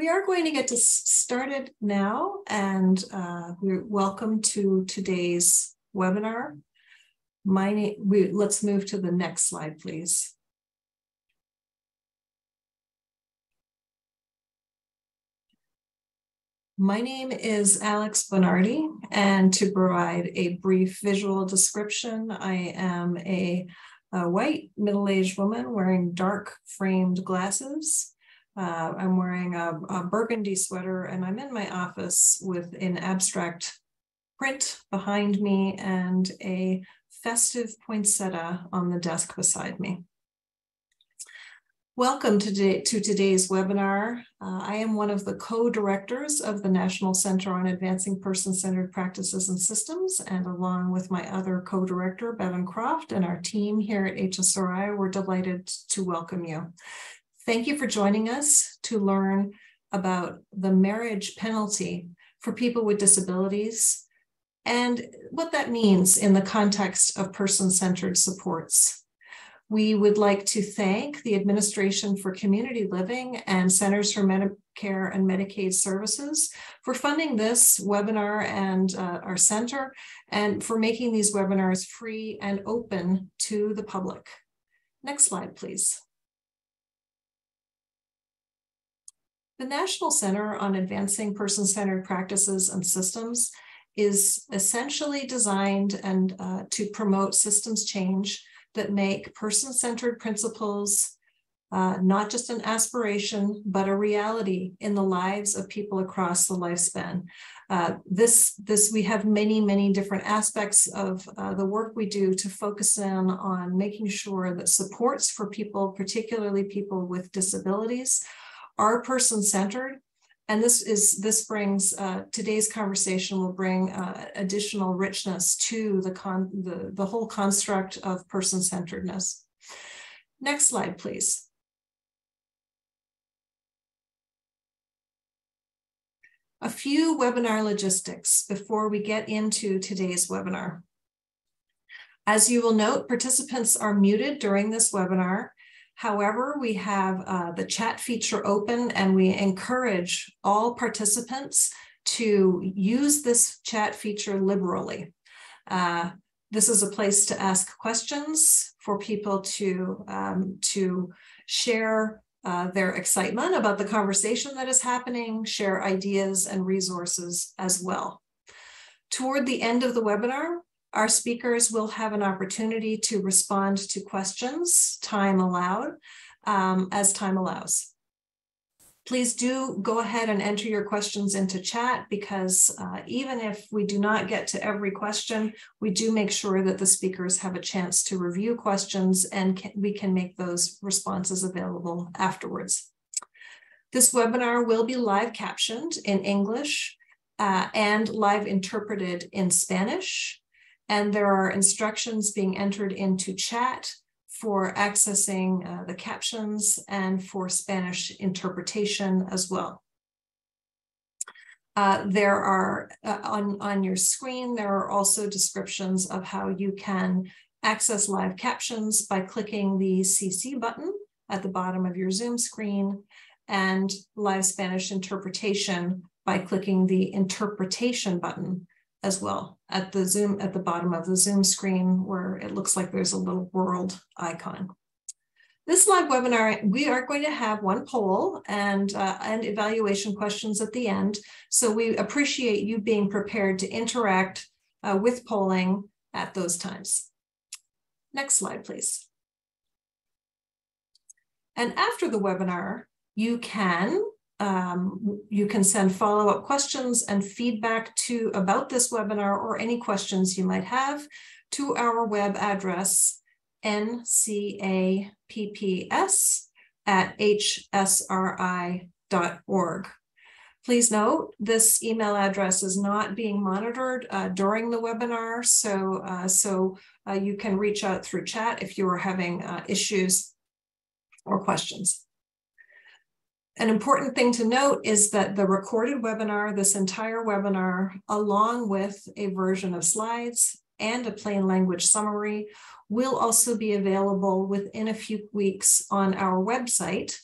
We are going to get started now and uh, we're welcome to today's webinar. My name, we, let's move to the next slide, please. My name is Alixe Bonardi, and to provide a brief visual description, I am a, a white middle-aged woman wearing dark framed glasses uh, I'm wearing a, a, burgundy sweater and I'm in my office with an abstract print behind me and a festive poinsettia on the desk beside me. Welcome today, to today's webinar. Uh, I am one of the co-directors of the National Center on Advancing Person-Centered Practices and Systems, and along with my other co-director, Bevin Croft, and our team here at HSRI, we're delighted to welcome you. Thank you for joining us to learn about the marriage penalty for people with disabilities and what that means in the context of person-centered supports. We would like to thank the Administration for Community Living and Centers for Medicare and Medicaid Services for funding this webinar and uh, our center and for making these webinars free and open to the public. Next slide, please. The National Center on Advancing Person-Centered Practices and Systems is essentially designed and uh, to promote systems change that make person-centered principles uh, not just an aspiration, but a reality in the lives of people across the lifespan. Uh, this, this, we have many, many different aspects of uh, the work we do to focus in on making sure that supports for people, particularly people with disabilities, are person centered. And this is this brings uh, today's conversation will bring uh, additional richness to the, con the, the whole construct of person centeredness. Next slide, please. A few webinar logistics before we get into today's webinar. As you will note, participants are muted during this webinar However, we have uh, the chat feature open and we encourage all participants to use this chat feature liberally. Uh, this is a place to ask questions for people to, um, to share uh, their excitement about the conversation that is happening, share ideas and resources as well. Toward the end of the webinar, our speakers will have an opportunity to respond to questions, time allowed, um, as time allows. Please do go ahead and enter your questions into chat because uh, even if we do not get to every question, we do make sure that the speakers have a chance to review questions and can, we can make those responses available afterwards. This webinar will be live captioned in English uh, and live interpreted in Spanish and there are instructions being entered into chat for accessing uh, the captions and for Spanish interpretation as well. Uh, there are uh, on, on your screen, there are also descriptions of how you can access live captions by clicking the CC button at the bottom of your Zoom screen and live Spanish interpretation by clicking the interpretation button as well at the Zoom, at the bottom of the Zoom screen where it looks like there's a little world icon. This live webinar, we are going to have one poll and, uh, and evaluation questions at the end. So we appreciate you being prepared to interact uh, with polling at those times. Next slide, please. And after the webinar, you can um, you can send follow-up questions and feedback to about this webinar or any questions you might have to our web address ncapps at hsri.org. Please note, this email address is not being monitored uh, during the webinar, so, uh, so uh, you can reach out through chat if you are having uh, issues or questions. An important thing to note is that the recorded webinar, this entire webinar, along with a version of slides and a plain language summary, will also be available within a few weeks on our website,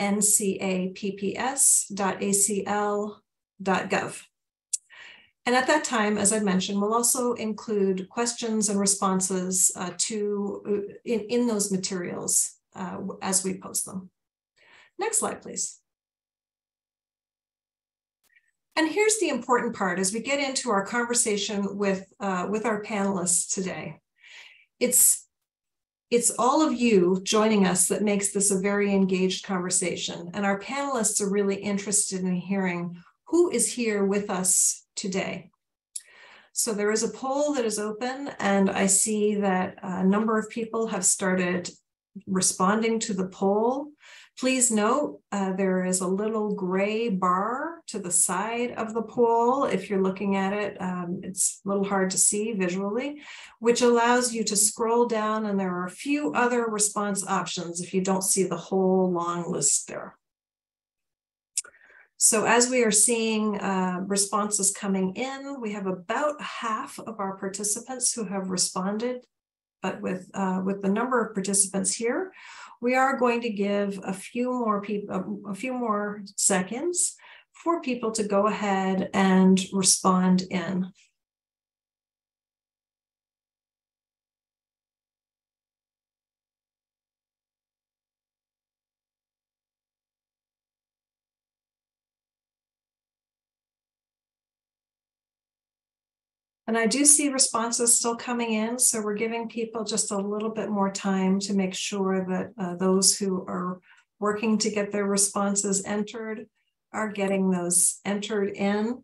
ncapps.acl.gov. And at that time, as I mentioned, we'll also include questions and responses uh, to uh, in, in those materials uh, as we post them. Next slide, please. And here's the important part as we get into our conversation with, uh, with our panelists today. It's, it's all of you joining us that makes this a very engaged conversation. And our panelists are really interested in hearing who is here with us today. So there is a poll that is open, and I see that a number of people have started responding to the poll. Please note uh, there is a little gray bar to the side of the poll. If you're looking at it, um, it's a little hard to see visually, which allows you to scroll down and there are a few other response options if you don't see the whole long list there. So as we are seeing uh, responses coming in, we have about half of our participants who have responded, but with, uh, with the number of participants here, we are going to give a few more people, a few more seconds for people to go ahead and respond in. And I do see responses still coming in. So we're giving people just a little bit more time to make sure that uh, those who are working to get their responses entered are getting those entered in.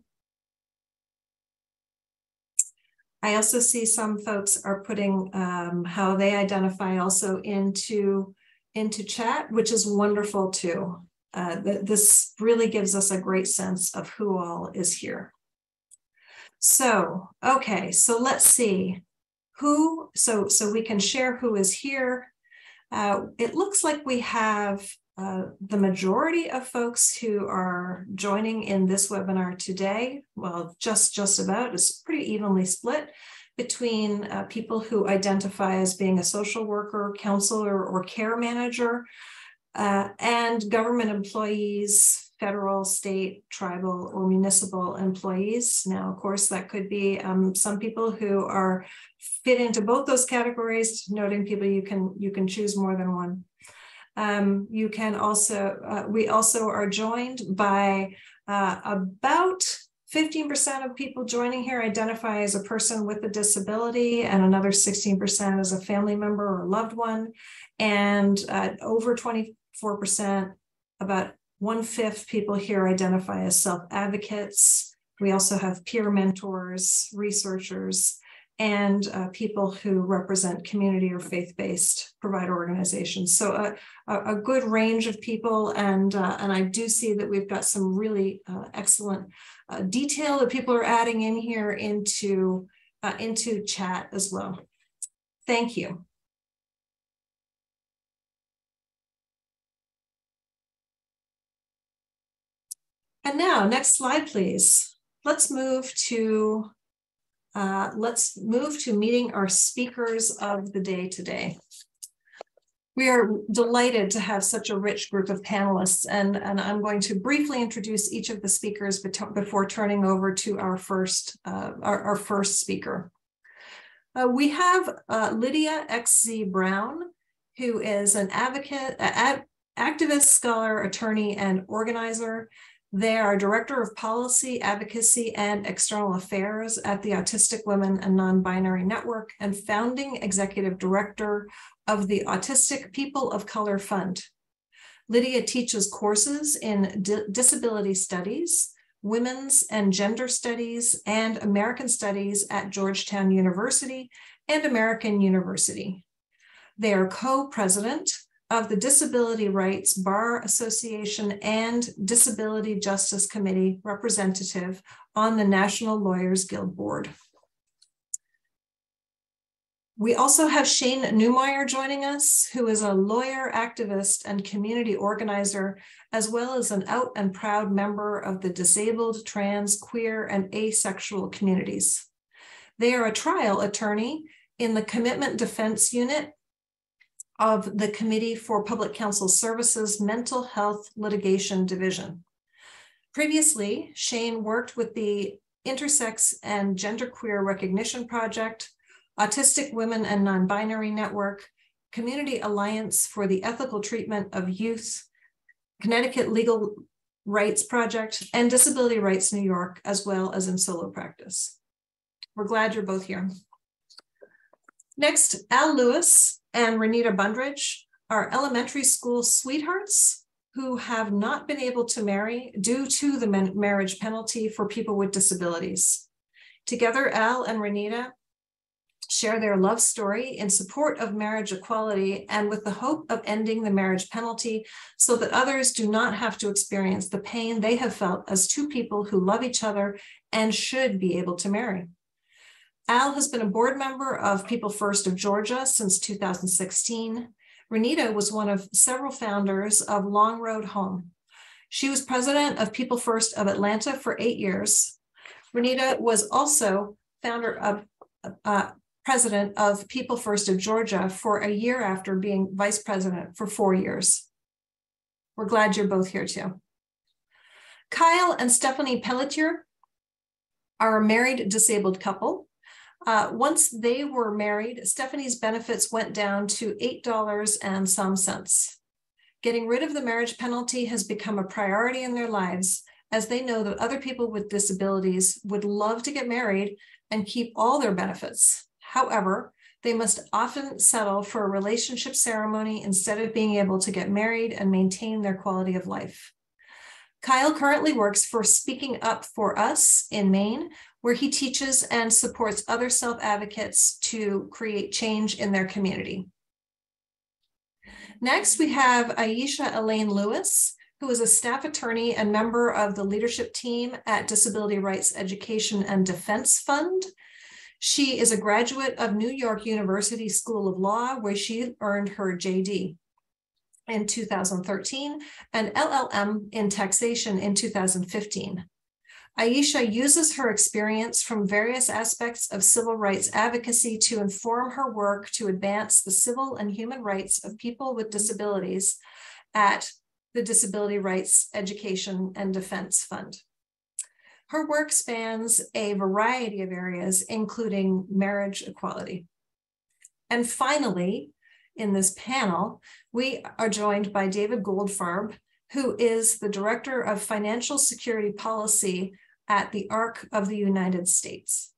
I also see some folks are putting um, how they identify also into, into chat, which is wonderful too. Uh, th this really gives us a great sense of who all is here. So, okay, so let's see who, so, so we can share who is here. Uh, it looks like we have uh, the majority of folks who are joining in this webinar today, well, just, just about, is pretty evenly split between uh, people who identify as being a social worker, counselor, or care manager, uh, and government employees, federal, state, tribal, or municipal employees. Now, of course, that could be um, some people who are fit into both those categories, noting people you can you can choose more than one. Um, you can also, uh, we also are joined by uh, about 15% of people joining here identify as a person with a disability, and another 16% as a family member or loved one. And uh, over 24%, about one fifth people here identify as self advocates. We also have peer mentors, researchers, and uh, people who represent community or faith-based provider organizations. So uh, a, a, good range of people, and uh, and I do see that we've got some really uh, excellent uh, detail that people are adding in here into into chat as well. Thank you. And now, next slide, please. Let's move to uh, let's move to meeting our speakers of the day today. We are delighted to have such a rich group of panelists, and, and I'm going to briefly introduce each of the speakers before turning over to our first, uh, our, our, first speaker. Uh, we have uh, Lydia X.Z. Brown, who is an advocate, ad, activist, scholar, attorney, and organizer. They are Director of Policy, Advocacy, and External Affairs at the Autistic Women and Non-Binary Network and founding Executive Director of the Autistic People of Color Fund. Lydia teaches courses in disability studies, women's and gender studies, and American studies at Georgetown University and American University. They are co-president of the Disability Rights Bar Association and Disability Justice Committee representative on the National Lawyers Guild Board. We also have Shain Neumeier joining us, who is a lawyer, activist, and community organizer, as well as an out and proud member of the disabled, trans, queer, and asexual communities. They are a trial attorney in the Commitment Defense Unit of the Committee for Public Counsel Services Mental Health Litigation Division. Previously, Shain worked with the Intersex and Genderqueer Recognition Project, Autistic Women and Non-Binary Network, Community Alliance for the Ethical Treatment of Youth, Connecticut Legal Rights Project, and Disability Rights New York, as well as in solo practice. We're glad you're both here. Next, Al Lewis and Renita Bundridge are elementary school sweethearts who have not been able to marry due to the marriage penalty for people with disabilities. Together, Al and Renita share their love story in support of marriage equality and with the hope of ending the marriage penalty so that others do not have to experience the pain they have felt as two people who love each other and should be able to marry. Al has been a board member of People First of Georgia since 2016. Renita was one of several founders of Long Road Home. She was president of People First of Atlanta for eight years. Renita was also founder of uh, president of People First of Georgia for a year after being vice president for four years. We're glad you're both here too. Kyle and Stephanie Pelletier are a married disabled couple. Uh, once they were married, Stephanie's benefits went down to $8 and some cents. Getting rid of the marriage penalty has become a priority in their lives as they know that other people with disabilities would love to get married and keep all their benefits. However, they must often settle for a relationship ceremony instead of being able to get married and maintain their quality of life. Kyle currently works for Speaking Up for Us in Maine, where he teaches and supports other self advocates to create change in their community. Next, we have Ayesha Elaine Lewis, who is a staff attorney and member of the leadership team at Disability Rights Education and Defense Fund, she is a graduate of New York University School of Law, where she earned her JD in 2013 and LLM in taxation in 2015. Ayesha uses her experience from various aspects of civil rights advocacy to inform her work to advance the civil and human rights of people with disabilities at the Disability Rights Education and Defense Fund. Her work spans a variety of areas, including marriage equality. And finally, in this panel, we are joined by David Goldfarb, who is the Director of Financial Security Policy at the ARC of the United States.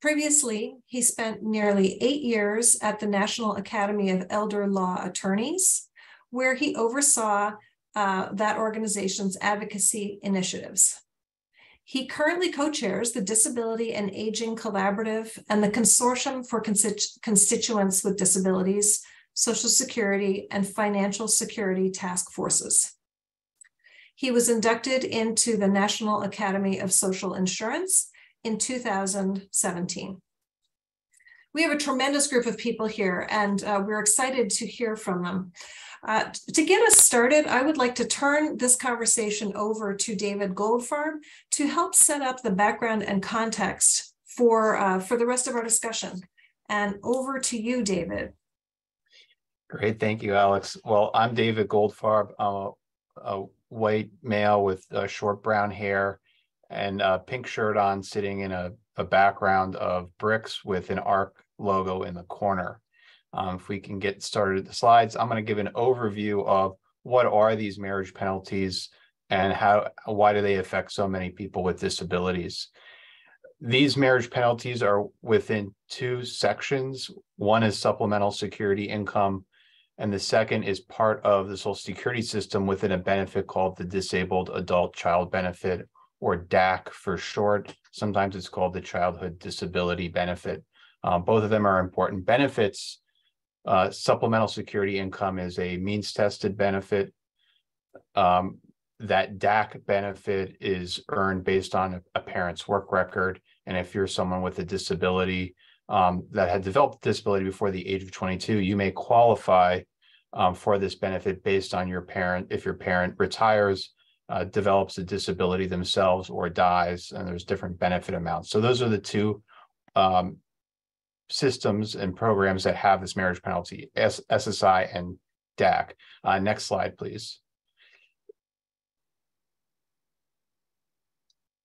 Previously, he spent nearly eight years at the National Academy of Elder Law Attorneys, where he oversaw uh, that organization's advocacy initiatives. He currently co-chairs the Disability and Aging Collaborative and the Consortium for Constituents with Disabilities, Social Security, and Financial Security Task Forces. He was inducted into the National Academy of Social Insurance in 2017. We have a tremendous group of people here, and uh, we're excited to hear from them. Uh, to get us started, I would like to turn this conversation over to David Goldfarb to help set up the background and context for, uh, for the rest of our discussion. And over to you, David. Great, thank you, Alex. Well, I'm David Goldfarb. I'm a, a white male with uh, short brown hair and a pink shirt on, sitting in a, a background of bricks with an ARC logo in the corner. Um, if we can get started at the slides, I'm going to give an overview of what are these marriage penalties and how why do they affect so many people with disabilities. These marriage penalties are within two sections. One is supplemental security income, and the second is part of the Social Security system within a benefit called the Disabled Adult Child Benefit, or DAC for short. Sometimes it's called the Childhood Disability Benefit. Uh, both of them are important benefits uh, supplemental security income is a means tested benefit. Um, that DAC benefit is earned based on a parent's work record. And if you're someone with a disability um, that had developed disability before the age of 22, you may qualify um, for this benefit based on your parent. If your parent retires, uh, develops a disability themselves, or dies, and there's different benefit amounts. So those are the two um, systems and programs that have this marriage penalty, S- SSI and DAC. Uh, next slide, please.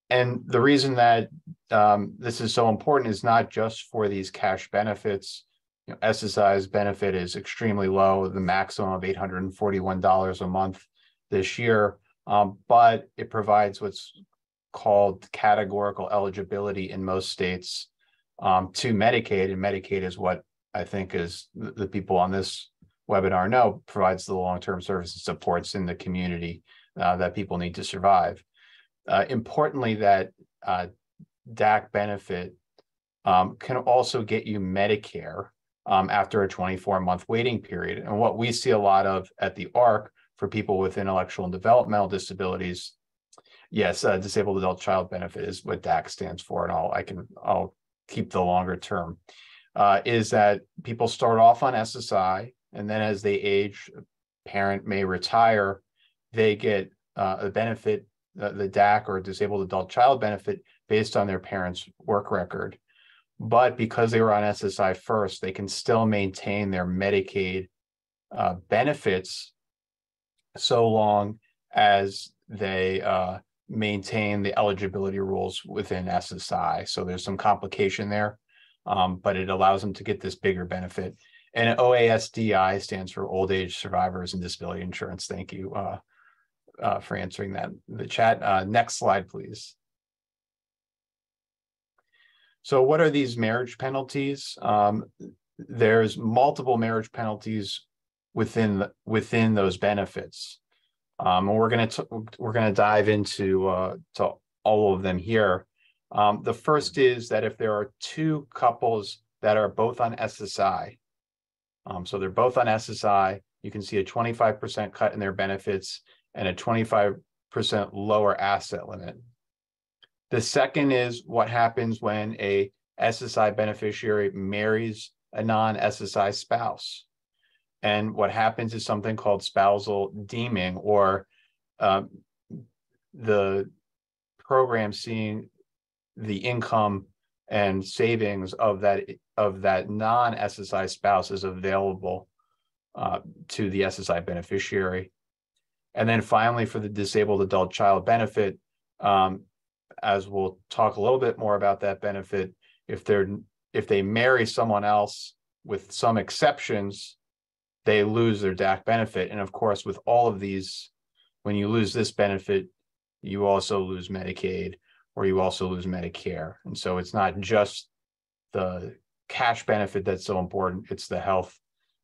And the reason that um, this is so important is not just for these cash benefits. You know, SSI's benefit is extremely low, the maximum of $841 a month this year, um, but it provides what's called categorical eligibility in most states um, to Medicaid, and Medicaid is what I think is the, people on this webinar know provides the long-term services and supports in the community uh, that people need to survive. Uh, importantly, that uh, DAC benefit um, can also get you Medicare um, after a 24 month waiting period. And what we see a lot of at the ARC for people with intellectual and developmental disabilities, yes, uh, disabled adult child benefit is what DAC stands for, and I'll I can I'll keep the longer term. Uh, is that people start off on SSI, and then as they age, parent may retire, they get uh, a benefit the, the DAC or disabled adult child benefit based on their parents' work record. But because they were on SSI first, they can still maintain their Medicaid uh, benefits so long as they uh, maintain the eligibility rules within SSI. So there's some complication there, um, but it allows them to get this bigger benefit. And OASDI stands for Old Age Survivors and Disability Insurance. Thank you, uh, uh, for answering that the chat. Uh, next slide, please. So what are these marriage penalties? Um, there's multiple marriage penalties within the, within those benefits. Um, and we're going to we're going to dive into uh, to all of them here. Um, the first is that if there are two couples that are both on SSI, um, so they're both on SSI, you can see a 25% cut in their benefits and a 25% lower asset limit. The second is what happens when a SSI beneficiary marries a non-SSI spouse. And what happens is something called spousal deeming or um, the program seeing the income and savings of that of that non-SSI spouse is available uh, to the SSI beneficiary. And then finally, for the disabled adult child benefit, um, as we'll talk a little bit more about that benefit, if they're if they marry someone else with some exceptions, they lose their DAC benefit. And of course, with all of these, when you lose this benefit, you also lose Medicaid or you also lose Medicare. And so it's not just the cash benefit that's so important, it's the health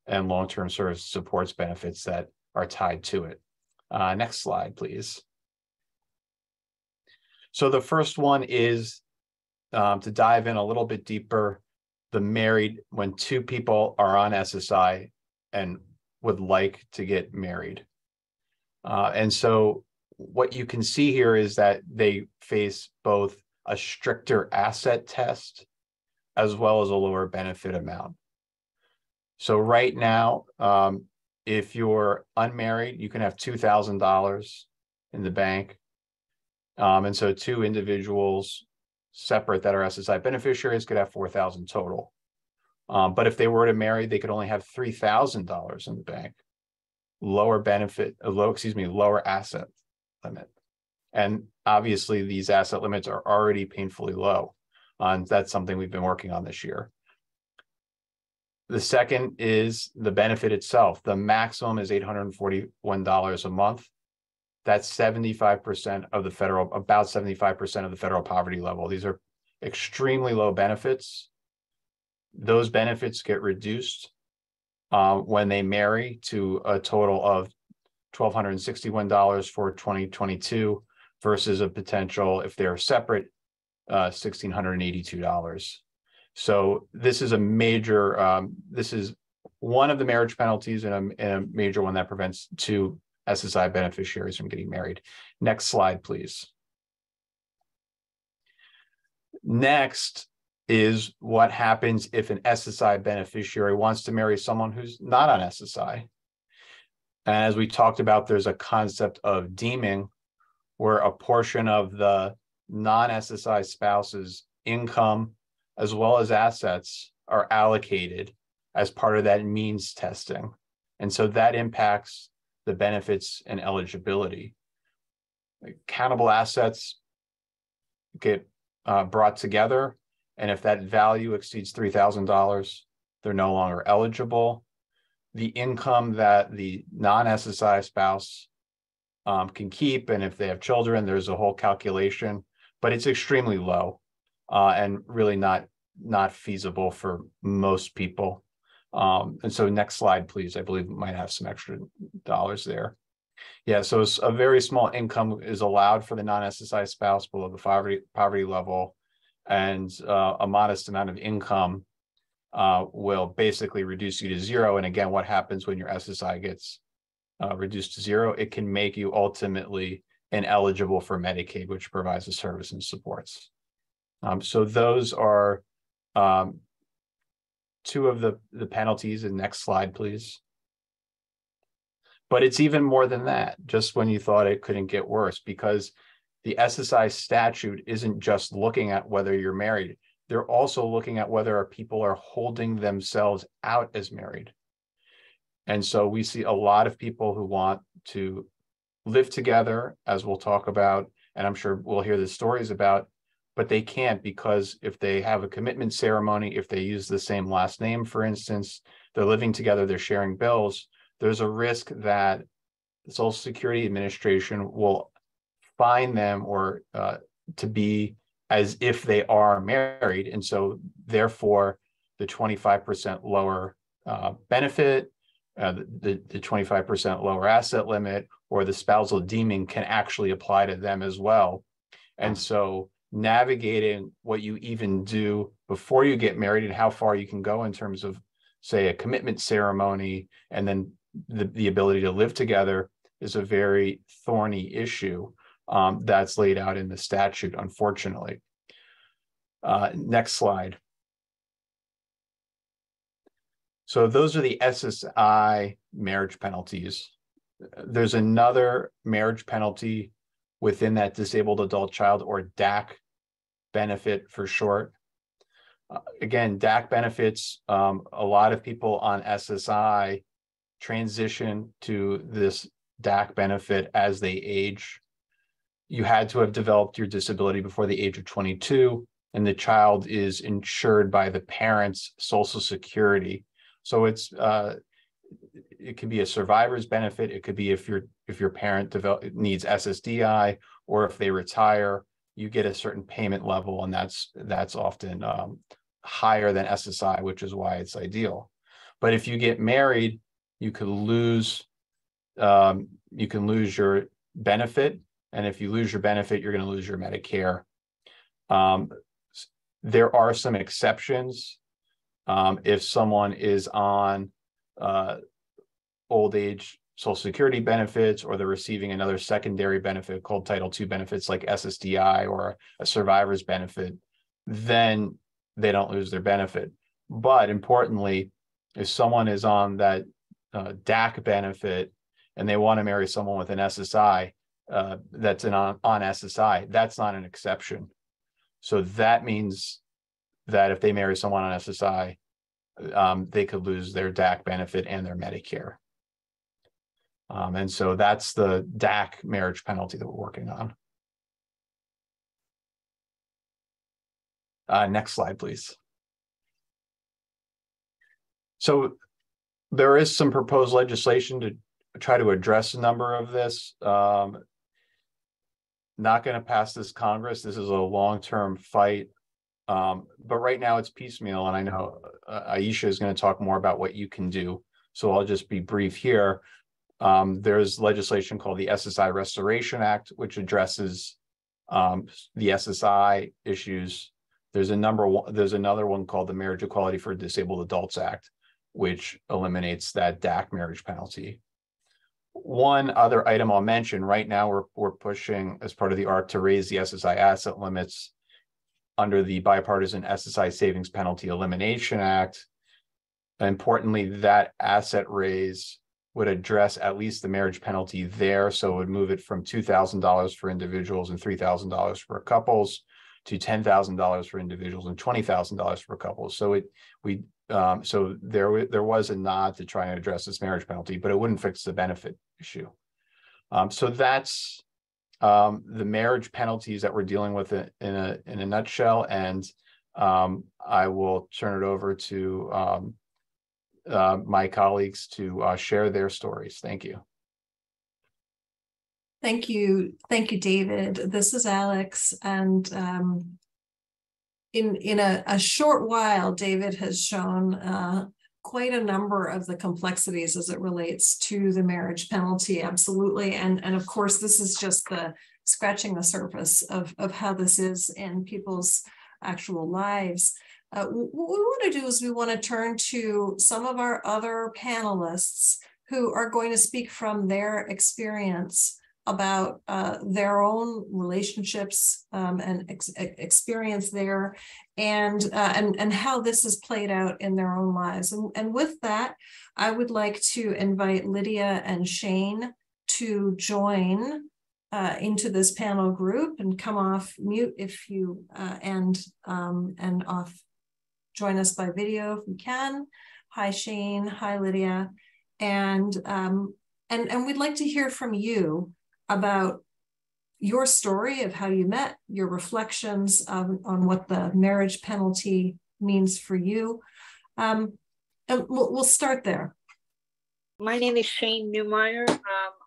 and long-term service supports benefits that are tied to it. Uh, next slide, please. So the first one is um, to dive in a little bit deeper, the married, when two people are on SSI and would like to get married. Uh, and so what you can see here is that they face both a stricter asset test as well as a lower benefit amount. So right now, um, if you're unmarried, you can have $2,000 in the bank. Um, and so two individuals separate that are SSI beneficiaries could have 4,000 total. Um, but if they were to marry, they could only have $3,000 in the bank. Lower benefit, uh, low, excuse me, lower asset limit. And obviously these asset limits are already painfully low. And that's something we've been working on this year. The second is the benefit itself. The maximum is $841 a month. That's 75% of the federal, about 75% of the federal poverty level. These are extremely low benefits. Those benefits get reduced uh, when they marry to a total of $1,261 for 2022 versus a potential, if they're separate, uh, $1,682. So this is a major, um, this is one of the marriage penalties and a, and a major one that prevents two SSI beneficiaries from getting married. Next slide, please. Next is what happens if an SSI beneficiary wants to marry someone who's not on SSI. And as we talked about, there's a concept of deeming where a portion of the non-SSI spouse's income as well as assets are allocated as part of that means testing. And so that impacts the benefits and eligibility. Countable assets get uh, brought together, and if that value exceeds $3,000, they're no longer eligible. The income that the non SSI spouse um, can keep, and if they have children, there's a whole calculation, but it's extremely low uh, and really not not feasible for most people. Um, and so next slide, please. I believe we might have some extra dollars there. Yeah, so a very small income is allowed for the non-SSI spouse below the poverty poverty level, and uh, a modest amount of income uh, will basically reduce you to zero. And again, what happens when your SSI gets uh, reduced to zero? It can make you ultimately ineligible for Medicaid, which provides the service and supports. Um, so those are um, two of the, the penalties. And next slide, please. But it's even more than that, just when you thought it couldn't get worse, because the SSI statute isn't just looking at whether you're married. They're also looking at whether our people are holding themselves out as married. And so we see a lot of people who want to live together, as we'll talk about, and I'm sure we'll hear the stories about, but they can't because if they have a commitment ceremony, if they use the same last name, for instance, they're living together, they're sharing bills, there's a risk that the Social Security Administration will find them or uh, to be as if they are married. And so, therefore, the 25% lower uh, benefit, uh, the, the 25% lower asset limit, or the spousal deeming can actually apply to them as well. And so, navigating what you even do before you get married and how far you can go in terms of say a commitment ceremony and then the, the ability to live together is a very thorny issue um, that's laid out in the statute unfortunately. Uh, next slide. So those are the ssi marriage penalties. There's another marriage penalty within that disabled adult child or DAC benefit for short. Uh, again, DAC benefits, um, a lot of people on SSI transition to this DAC benefit as they age. You had to have developed your disability before the age of 22, and the child is insured by the parent's Social Security. So it's uh, it could be a survivor's benefit. It could be if your if your parent develop, needs SSDI or if they retire, you get a certain payment level, and that's that's often um, higher than SSI, which is why it's ideal. But if you get married, you could lose um, you can lose your benefit, and if you lose your benefit, you're going to lose your Medicare. Um, there are some exceptions. Um, if someone is on uh, old age Social Security benefits, or they're receiving another secondary benefit called Title II benefits like SSDI or a survivor's benefit, then they don't lose their benefit. But importantly, if someone is on that uh, DAC benefit and they want to marry someone with an SSI uh, that's an on, on SSI, that's not an exception. So that means that if they marry someone on SSI, um, they could lose their DAC benefit and their Medicare. Um, and so that's the DAC marriage penalty that we're working on. Uh, next slide, please. So there is some proposed legislation to try to address a number of this. Um, not going to pass this Congress. This is a long-term fight. Um, but right now it's piecemeal, and I know uh, Ayesha is going to talk more about what you can do. So I'll just be brief here. Um, there's legislation called the SSI Restoration Act, which addresses um, the SSI issues. There's a number one, there's another one called the Marriage Equality for Disabled Adults Act, which eliminates that DAC marriage penalty. One other item I'll mention right now, we're, we're pushing as part of the ARC to raise the SSI asset limits under the bipartisan SSI Savings Penalty Elimination Act. Importantly, that asset raise would address at least the marriage penalty there. So it would move it from $2,000 for individuals and $3,000 for couples to ten thousand dollars for individuals and twenty thousand dollars for couples. So it we um, so there there was a nod to try and address this marriage penalty, but it wouldn't fix the benefit issue. Um, so that's um, the marriage penalties that we're dealing with in a in a nutshell. And um, I will turn it over to um, uh, my colleagues to uh, share their stories. Thank you. Thank you. Thank you, David. This is Alex. And um, in, in a, a, short while, David has shown uh, quite a number of the complexities as it relates to the marriage penalty. Absolutely. And, and of course, this is just the scratching the surface of, of how this is in people's actual lives. Uh, what we want to do is we want to turn to some of our other panelists who are going to speak from their experience about uh, their own relationships um, and ex experience there and, uh, and, and how this has played out in their own lives. And, and with that, I would like to invite Lydia and Shain to join uh, into this panel group and come off mute if you uh, and um, and off join us by video if you can. Hi Shain, hi Lydia, and um, and and we'd like to hear from you about your story of how you met, your reflections on, on what the marriage penalty means for you. Um, and we'll, we'll start there. My name is Shain Neumeier. Um,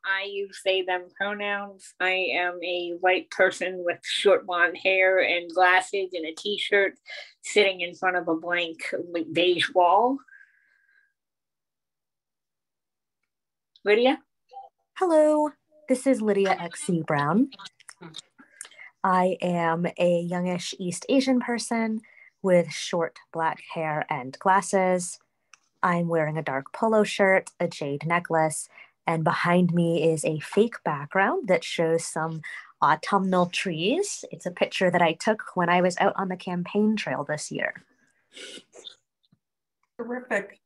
I use they, them pronouns. I am a white person with short blonde hair and glasses and a t shirt sitting in front of a blank beige wall. Lydia? Hello. This is Lydia X.Z. Brown. I am a youngish East Asian person with short black hair and glasses. I'm wearing a dark polo shirt, a jade necklace, and behind me is a fake background that shows some autumnal trees. It's a picture that I took when I was out on the campaign trail this year. Terrific.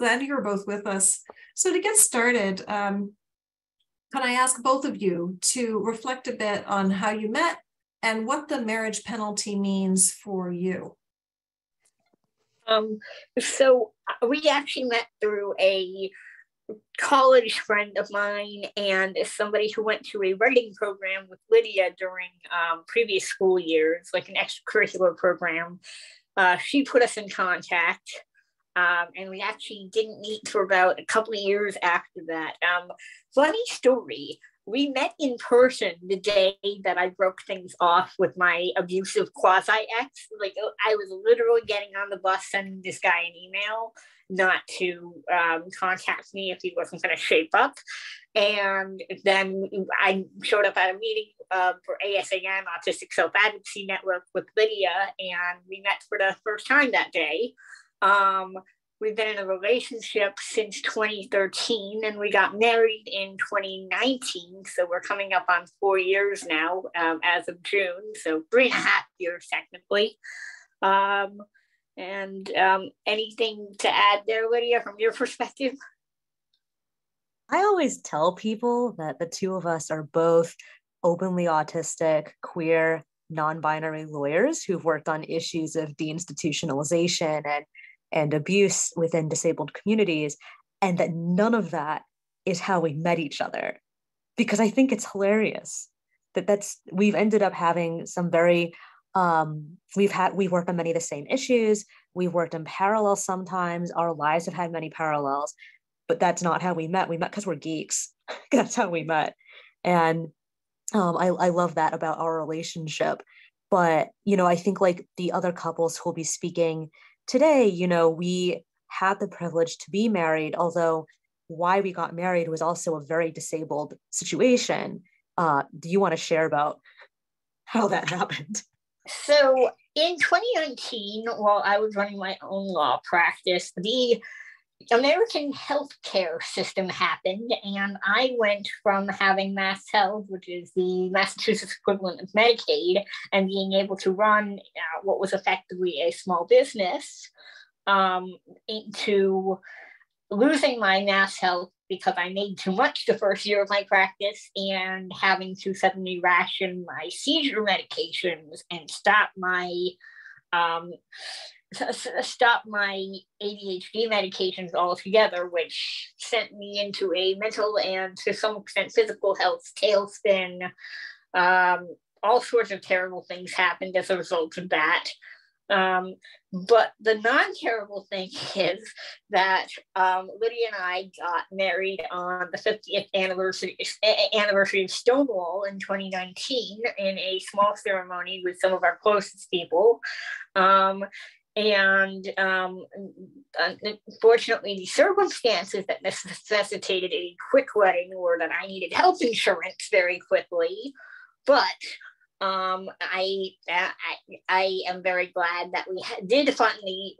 Glad you're both with us. So to get started, um, can I ask both of you to reflect a bit on how you met and what the marriage penalty means for you? Um, so uh, we actually met through a college friend of mine and somebody who went to a writing program with Lydia during um, previous school years, like an extracurricular program. Uh, she put us in contact. Um, and we actually didn't meet for about a couple of years after that. Um, funny story. We met in person the day that I broke things off with my abusive quasi ex. Like I was literally getting on the bus sending this guy an email not to um, contact me if he wasn't going to shape up. And then I showed up at a meeting uh, for ASAN, Autistic Self Advocacy Network, with Lydia, and we met for the first time that day. Um, we've been in a relationship since 2013 and we got married in 2019 so we're coming up on four years now um, as of june so three and a half years technically. Um, and um, anything to add there lydia from your perspective? I always tell people that the two of us are both openly autistic queer non-binary lawyers who've worked on issues of deinstitutionalization and and abuse within disabled communities, and that none of that is how we met each other. Because I think it's hilarious that that's we've ended up having some very um, we've had we work on many of the same issues. We've worked in parallel sometimes. Our lives have had many parallels but that's not how we met. We met because we're geeks. That's how we met. And um, I, I love that about our relationship. But you know i think like the other couples who will be speaking today, you know, we had the privilege to be married, although why we got married was also a very disabled situation. Uh, do you want to share about how that happened? So in 2019, while I was running my own law practice, the American healthcare system happened, and I went from having Mass Health, which is the Massachusetts equivalent of Medicaid, and being able to run uh, what was effectively a small business um, into losing my Mass Health because I made too much the first year of my practice and having to suddenly ration my seizure medications and stop my um, stop my ADHD medications altogether, which sent me into a mental and to some extent physical health tailspin. Um, all sorts of terrible things happened as a result of that. Um, but the non-terrible thing is that um, Lydia and I got married on the 50th anniversary anniversary of Stonewall in 2019 in a small ceremony with some of our closest people. Um, and um, unfortunately, the circumstances that necessitated a quick wedding were that I needed health insurance very quickly. But um, I, I, I am very glad that we did finally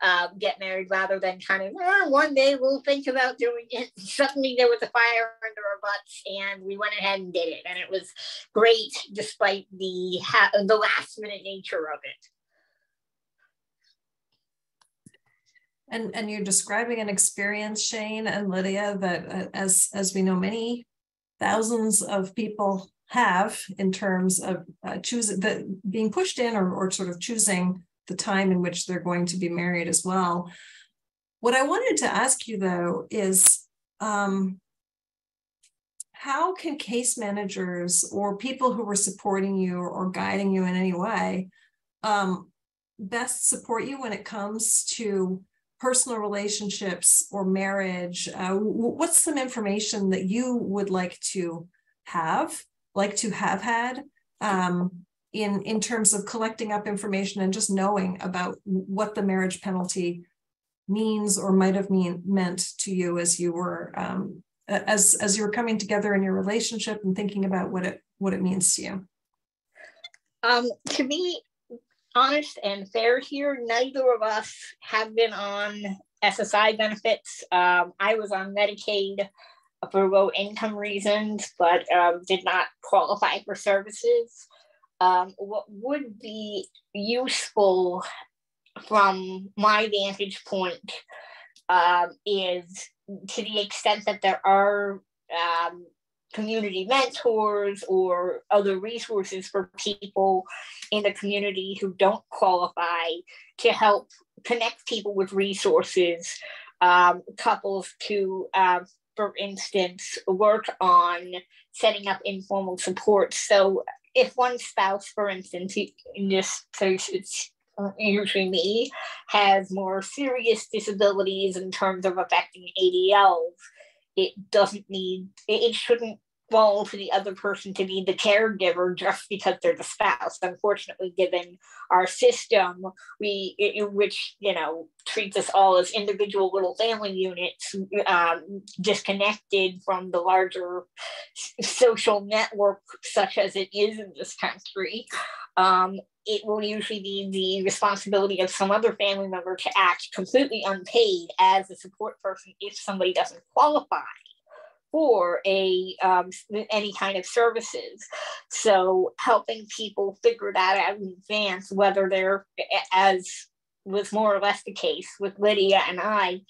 uh, get married rather than kind of oh, one day we'll think about doing it. Suddenly there was a fire under our butts, and we went ahead and did it, and it was great despite the ha- the last minute nature of it. And and you're describing an experience, Shain and Lydia, that uh, as as we know, many thousands of people have in terms of uh, choosing the being pushed in or, or sort of choosing the time in which they're going to be married as well. What I wanted to ask you though is um, how can case managers or people who were supporting you or guiding you in any way um, best support you when it comes to personal relationships or marriage? Uh, what's some information that you would like to have, like to have had, um, in in terms of collecting up information and just knowing about what the marriage penalty means or might have mean meant to you as you were um, as as you were coming together in your relationship and thinking about what it what it means to you. Um, to me, honest and fair here, neither of us have been on SSI benefits. Um, I was on Medicaid for low income reasons, but um, did not qualify for services. Um, what would be useful from my vantage point um, is to the extent that there are um, community mentors or other resources for people in the community who don't qualify to help connect people with resources, um, couples to, uh, for instance, work on setting up informal support. So if one spouse, for instance, in this case, it's usually me, has more serious disabilities in terms of affecting ADLs, it doesn't need it shouldn't fall to the other person to be the caregiver just because they're the spouse. Unfortunately, given our system, we it, which you know treats us all as individual little family units, um, disconnected from the larger social network such as it is in this country. Um, it will usually be the responsibility of some other family member to act completely unpaid as a support person if somebody doesn't qualify for a um, any kind of services. So helping people figure that out in advance, whether they're as was more or less the case with Lydia and I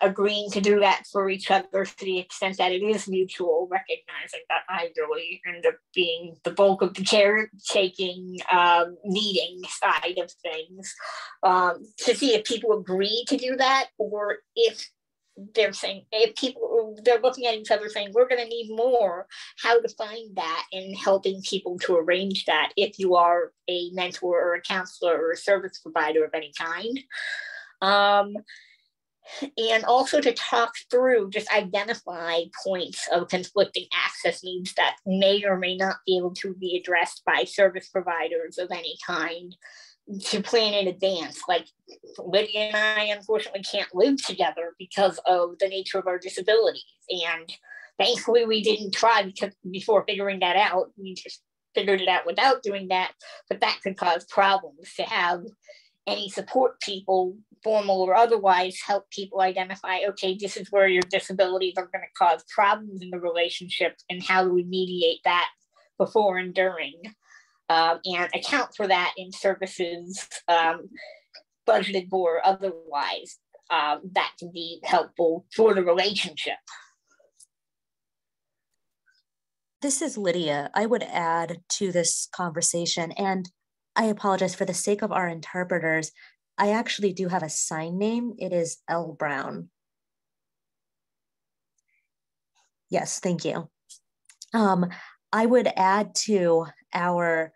agreeing to do that for each other to the extent that it is mutual, recognizing that I really end up being the bulk of the caretaking, um, needing side of things, um, to see if people agree to do that or if they're saying if people they're looking at each other saying we're going to need more. How to find that and helping people to arrange that if you are a mentor or a counselor or a service provider of any kind. Um, and also to talk through just identify points of conflicting access needs that may or may not be able to be addressed by service providers of any kind to plan in advance. Like Lydia and I unfortunately can't live together because of the nature of our disabilities. And thankfully we didn't try because before figuring that out, we just figured it out without doing that. But that could cause problems to have any support people, formal or otherwise, help people identify, okay, this is where your disabilities are going to cause problems in the relationship and how do we mediate that before and during um, and account for that in services um, budgeted for otherwise. Um, that can be helpful for the relationship. This is Lydia. I would add to this conversation, and I apologize for the sake of our interpreters. I actually do have a sign name. It is L. Brown. Yes, thank you. Um, I would add to our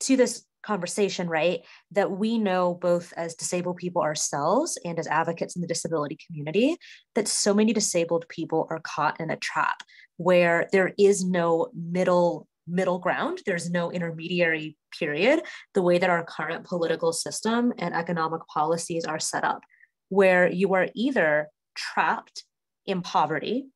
to this conversation, right, that we know both as disabled people ourselves and as advocates in the disability community that so many disabled people are caught in a trap where there is no middle middle ground. There's no intermediary period the way that our current political system and economic policies are set up where you are either trapped in poverty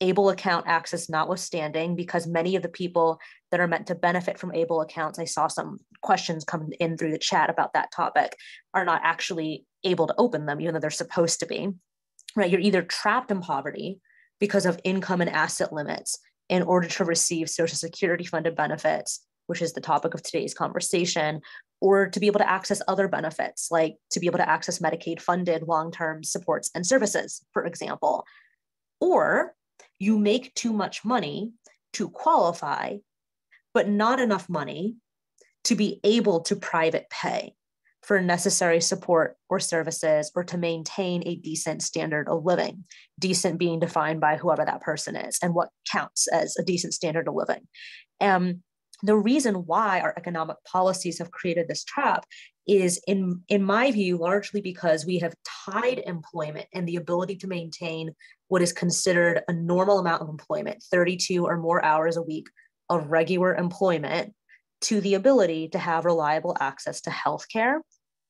able account access notwithstanding, because many of the people that are meant to benefit from able accounts, I saw some questions come in through the chat about that topic, are not actually able to open them, even though they're supposed to be. Right? You're either trapped in poverty because of income and asset limits in order to receive Social Security funded benefits, which is the topic of today's conversation, or to be able to access other benefits, like to be able to access Medicaid funded long term supports and services, for example. Or you make too much money to qualify, but not enough money to be able to private pay for necessary support or services or to maintain a decent standard of living. Decent being defined by whoever that person is and what counts as a decent standard of living. And the reason why our economic policies have created this trap is in in my view largely because we have tied employment and the ability to maintain what is considered a normal amount of employment 32 or more hours a week of regular employment to the ability to have reliable access to healthcare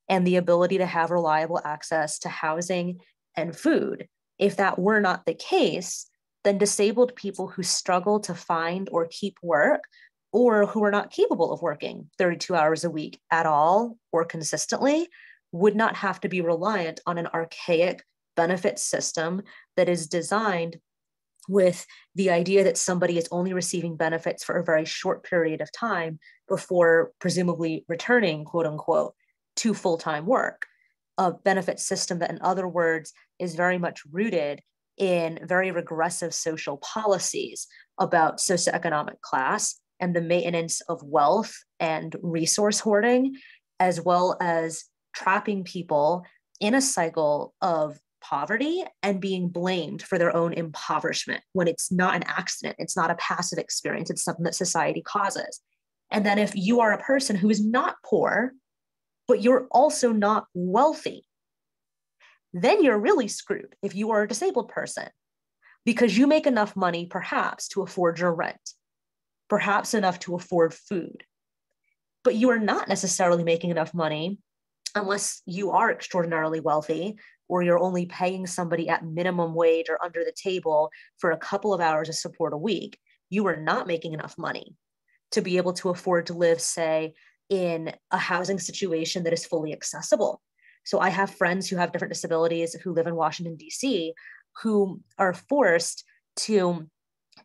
and the ability to have reliable access to housing and food. If that were not the case then disabled people who struggle to find or keep work or who are not capable of working 32 hours a week at all or consistently would not have to be reliant on an archaic benefit system that is designed with the idea that somebody is only receiving benefits for a very short period of time before presumably returning, quote unquote, to full time work. A benefit system that, in other words, is very much rooted in very regressive social policies about socioeconomic class and the maintenance of wealth and resource hoarding, as well as trapping people in a cycle of poverty and being blamed for their own impoverishment when it's not an accident, it's not a passive experience, it's something that society causes. And then if you are a person who is not poor, but you're also not wealthy, then you're really screwed if you are a disabled person because you make enough money perhaps to afford your rent perhaps enough to afford food. But you are not necessarily making enough money unless you are extraordinarily wealthy or you're only paying somebody at minimum wage or under the table for a couple of hours of support a week. You are not making enough money to be able to afford to live, say, in a housing situation that is fully accessible. So I have friends who have different disabilities who live in Washington, D.C., who are forced to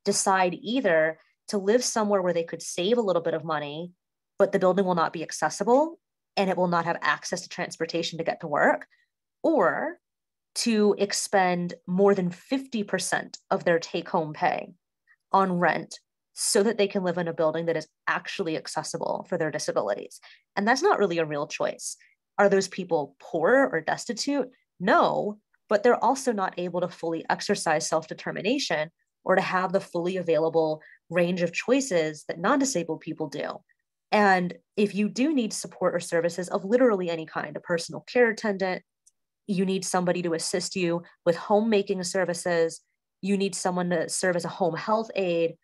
decide either to live somewhere where they could save a little bit of money, but the building will not be accessible and it will not have access to transportation to get to work, or to expend more than 50% of their take home pay on rent so that they can live in a building that is actually accessible for their disabilities. And that's not really a real choice. Are those people poor or destitute? No, but they're also not able to fully exercise self determination or to have the fully available range of choices that non disabled people do. And if you do need support or services of literally any kind, a personal care attendant, you need somebody to assist you with homemaking services, you need someone to serve as a home health aide.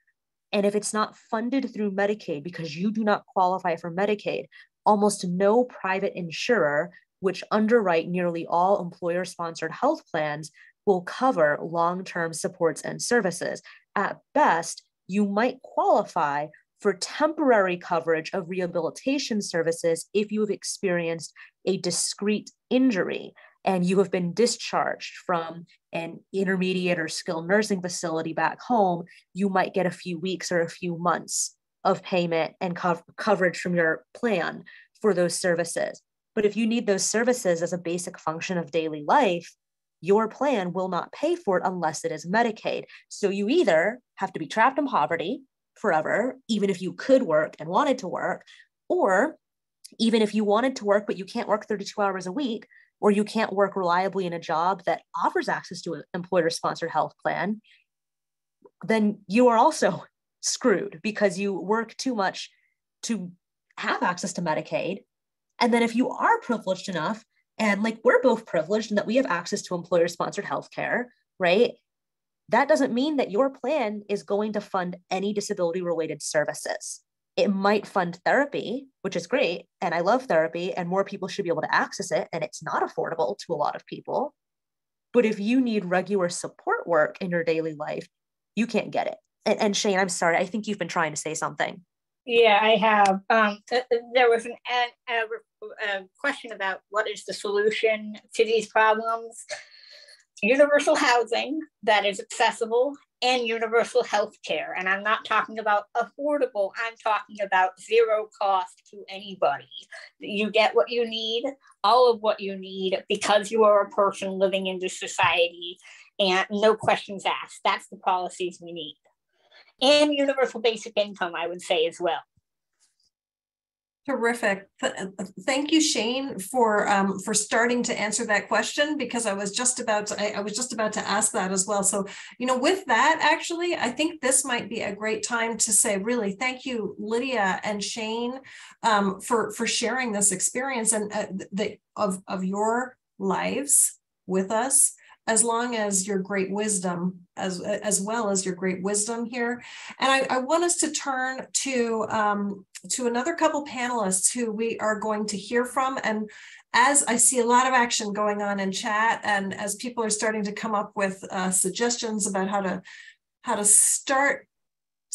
And if it's not funded through Medicaid because you do not qualify for Medicaid, almost no private insurer, which underwrite nearly all employer sponsored health plans, will cover long term supports and services. At best, you might qualify for temporary coverage of rehabilitation services if you have experienced a discrete injury and you have been discharged from an intermediate or skilled nursing facility back home, you might get a few weeks or a few months of payment and co- coverage from your plan for those services. But if you need those services as a basic function of daily life, your plan will not pay for it unless it is Medicaid. So you either have to be trapped in poverty forever, even if you could work and wanted to work, or even if you wanted to work, but you can't work 32 hours a week, or you can't work reliably in a job that offers access to an employer sponsored health plan, then you are also screwed because you work too much to have access to Medicaid. And then if you are privileged enough, and like we're both privileged in that we have access to employer sponsored health care, right? That doesn't mean that your plan is going to fund any disability related services. It might fund therapy, which is great. And I love therapy, and more people should be able to access it. And it's not affordable to a lot of people. But if you need regular support work in your daily life, you can't get it. And, and Shain, I'm sorry, I think you've been trying to say something. Yeah, I have. Um, th- there was an, a, a, question about what is the solution to these problems. Universal housing that is accessible and universal health care. And I'm not talking about affordable, I'm talking about zero cost to anybody. You get what you need, all of what you need, because you are a person living in this society and no questions asked. That's the policies we need and universal basic income, I would say as well. Terrific. Thank you, Shain, for um, for starting to answer that question because I was just about to, I, I, was just about to ask that as well. So, you know, with that, actually, I think this might be a great time to say, really, thank you, Lydia and Shain, um, for for sharing this experience and uh, the of of your lives with us as long as your great wisdom as as well as your great wisdom here and i, I want us to turn to um, to another couple panelists who we are going to hear from and as i see a lot of action going on in chat and as people are starting to come up with uh, suggestions about how to how to start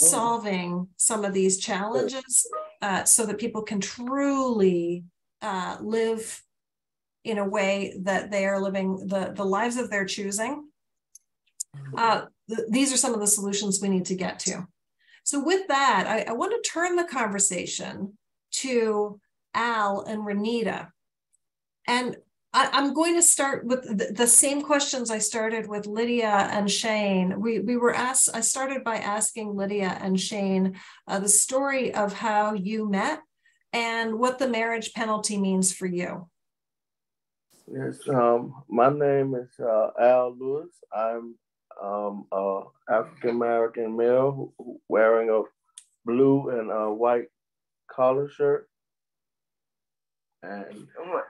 oh. solving some of these challenges uh, so that people can truly uh, live in a way that they are living the, the lives of their choosing. Uh, th these are some of the solutions we need to get to. So with that, I, I want to turn the conversation to Al and Renita. And I, am going to start with the, the, same questions I started with Lydia and Shain. We, we were asked, I started by asking Lydia and Shain uh, the story of how you met and what the marriage penalty means for you. Yes, um, my name is uh, Al Lewis. I'm um, a African American male wearing a blue and a white collar shirt. And I'm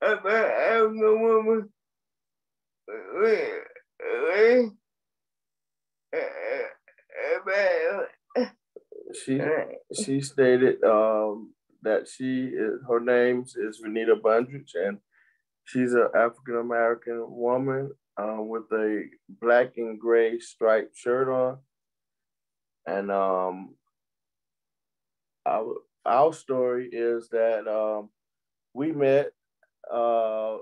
I'm the woman she she stated um, that she is, her name is Renita Bundridge, and she's an African American woman uh, with a black and gray striped shirt on, and um, our our story is that um, we met uh,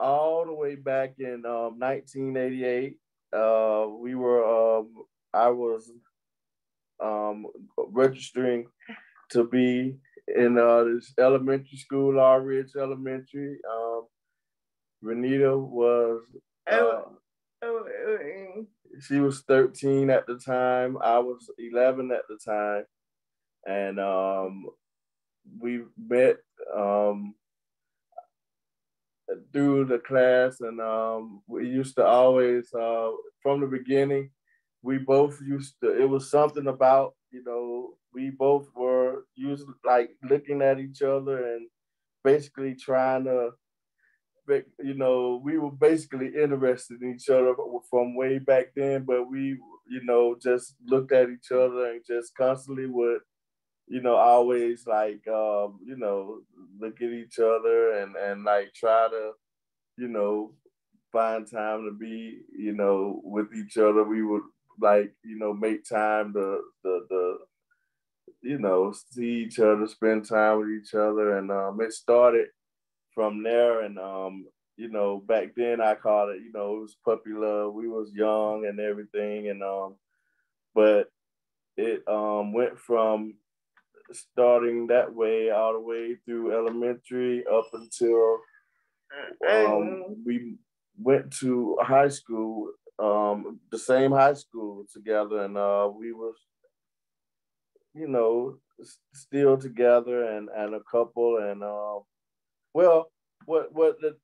all the way back in um, 1988. Uh, we were um, I was um, registering to be in uh, this elementary school, Law Ridge Elementary. Um, Renita was uh, she was 13 at the time. I was 11 at the time, and um, we met um, through the class, and um, we used to always, uh, from the beginning, we both used to, it was something about, you know, we both were used like looking at each other and basically trying to, you know, we were basically interested in each other from way back then, but we, you know, just looked at each other and just constantly would, you know, always like, um, you know, look at each other and, and like try to, you know, find time to be, you know, with each other. We would like you know make time to the the you know see each other, spend time with each other, and um, it started from there. And um, you know back then I called it you know it was puppy love. We was young and everything, and um, but it um went from starting that way all the way through elementary up until um, we went to high school, um, the same high school together, and uh, we were, you know, still together and and a couple, and uh, well, what what the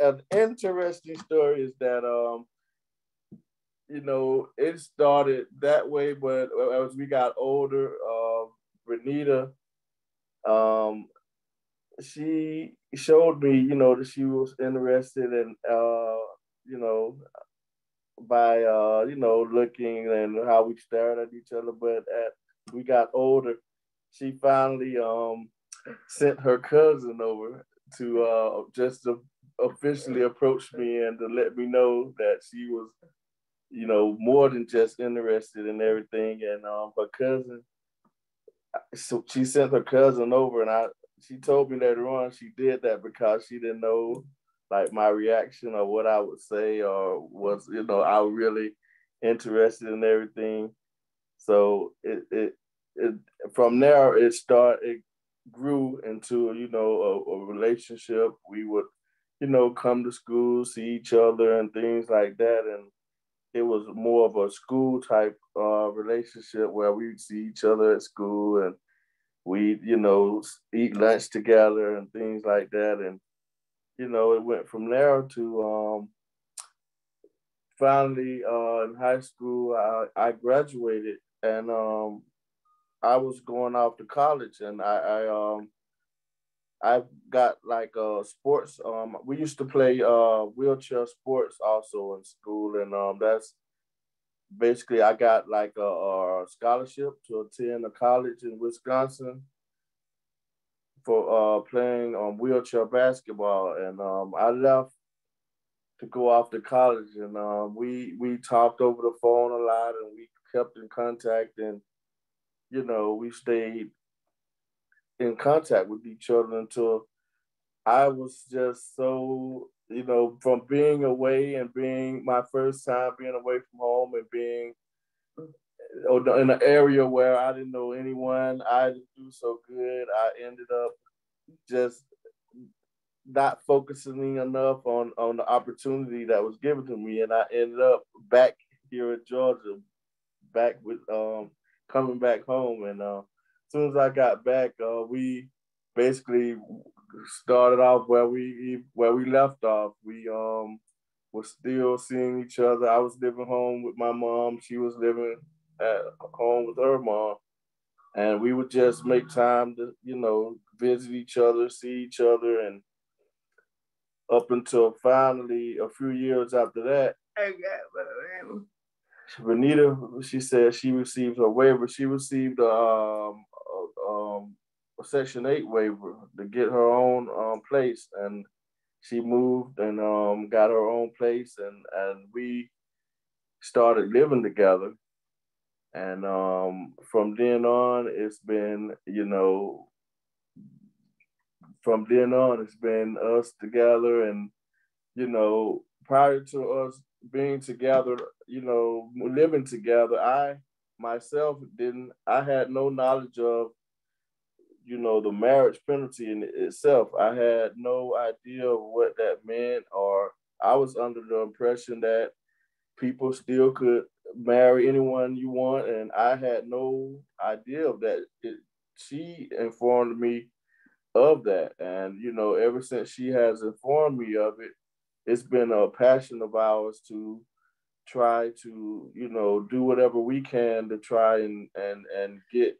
an interesting story is that um, you know, it started that way, but as we got older, uh, Renita, um, she showed me, you know, that she was interested in, uh, you know, by, uh, you know, looking and how we stared at each other. But at we got older, she finally um, sent her cousin over to uh, just to officially approach me and to let me know that she was you know, more than just interested in everything. And um, her cousin, so she sent her cousin over, and I she told me later on she did that because she didn't know like my reaction or what I would say or was you know I was really interested in everything. So it it, it from there it started it grew into you know a, a relationship. We would you know come to school, see each other, and things like that, and it was more of a school type uh, relationship where we see each other at school and we, you know, eat lunch together and things like that. And, you know, it went from there to um, finally uh, in high school, I, I graduated and um, I was going off to college and I, I um, I got like uh sports. Um, we used to play uh wheelchair sports also in school, and um that's basically I got like a, a scholarship to attend a college in Wisconsin for uh playing um wheelchair basketball, and um I left to go off to college, and um we we talked over the phone a lot, and we kept in contact, and you know we stayed in contact with each other until I was just so, you know, from being away and being my first time being away from home and being in an area where I didn't know anyone, I didn't do so good. I ended up just not focusing enough on on the opportunity that was given to me, and I ended up back here in Georgia, back with um coming back home, and uh, as soon as I got back, uh, we basically started off where we where we left off. We um were still seeing each other. I was living home with my mom. She was living at home with her mom. And we would just make time to, you know, visit each other, see each other, and up until finally a few years after that, Renita, she said she received a waiver. She received um, um, a Section 8 waiver to get her own um, place. And she moved and um, got her own place. And, and we started living together. And um, from then on, it's been, you know, from then on, it's been us together. And, you know, prior to us being together, you know, living together, I myself didn't, I had no knowledge of you know, the marriage penalty in itself. I had no idea of what that meant, or I was under the impression that people still could marry anyone you want, and I had no idea of that. It, she informed me of that, and you know, ever since she has informed me of it, it's been a passion of ours to try to, you know, do whatever we can to try and and and get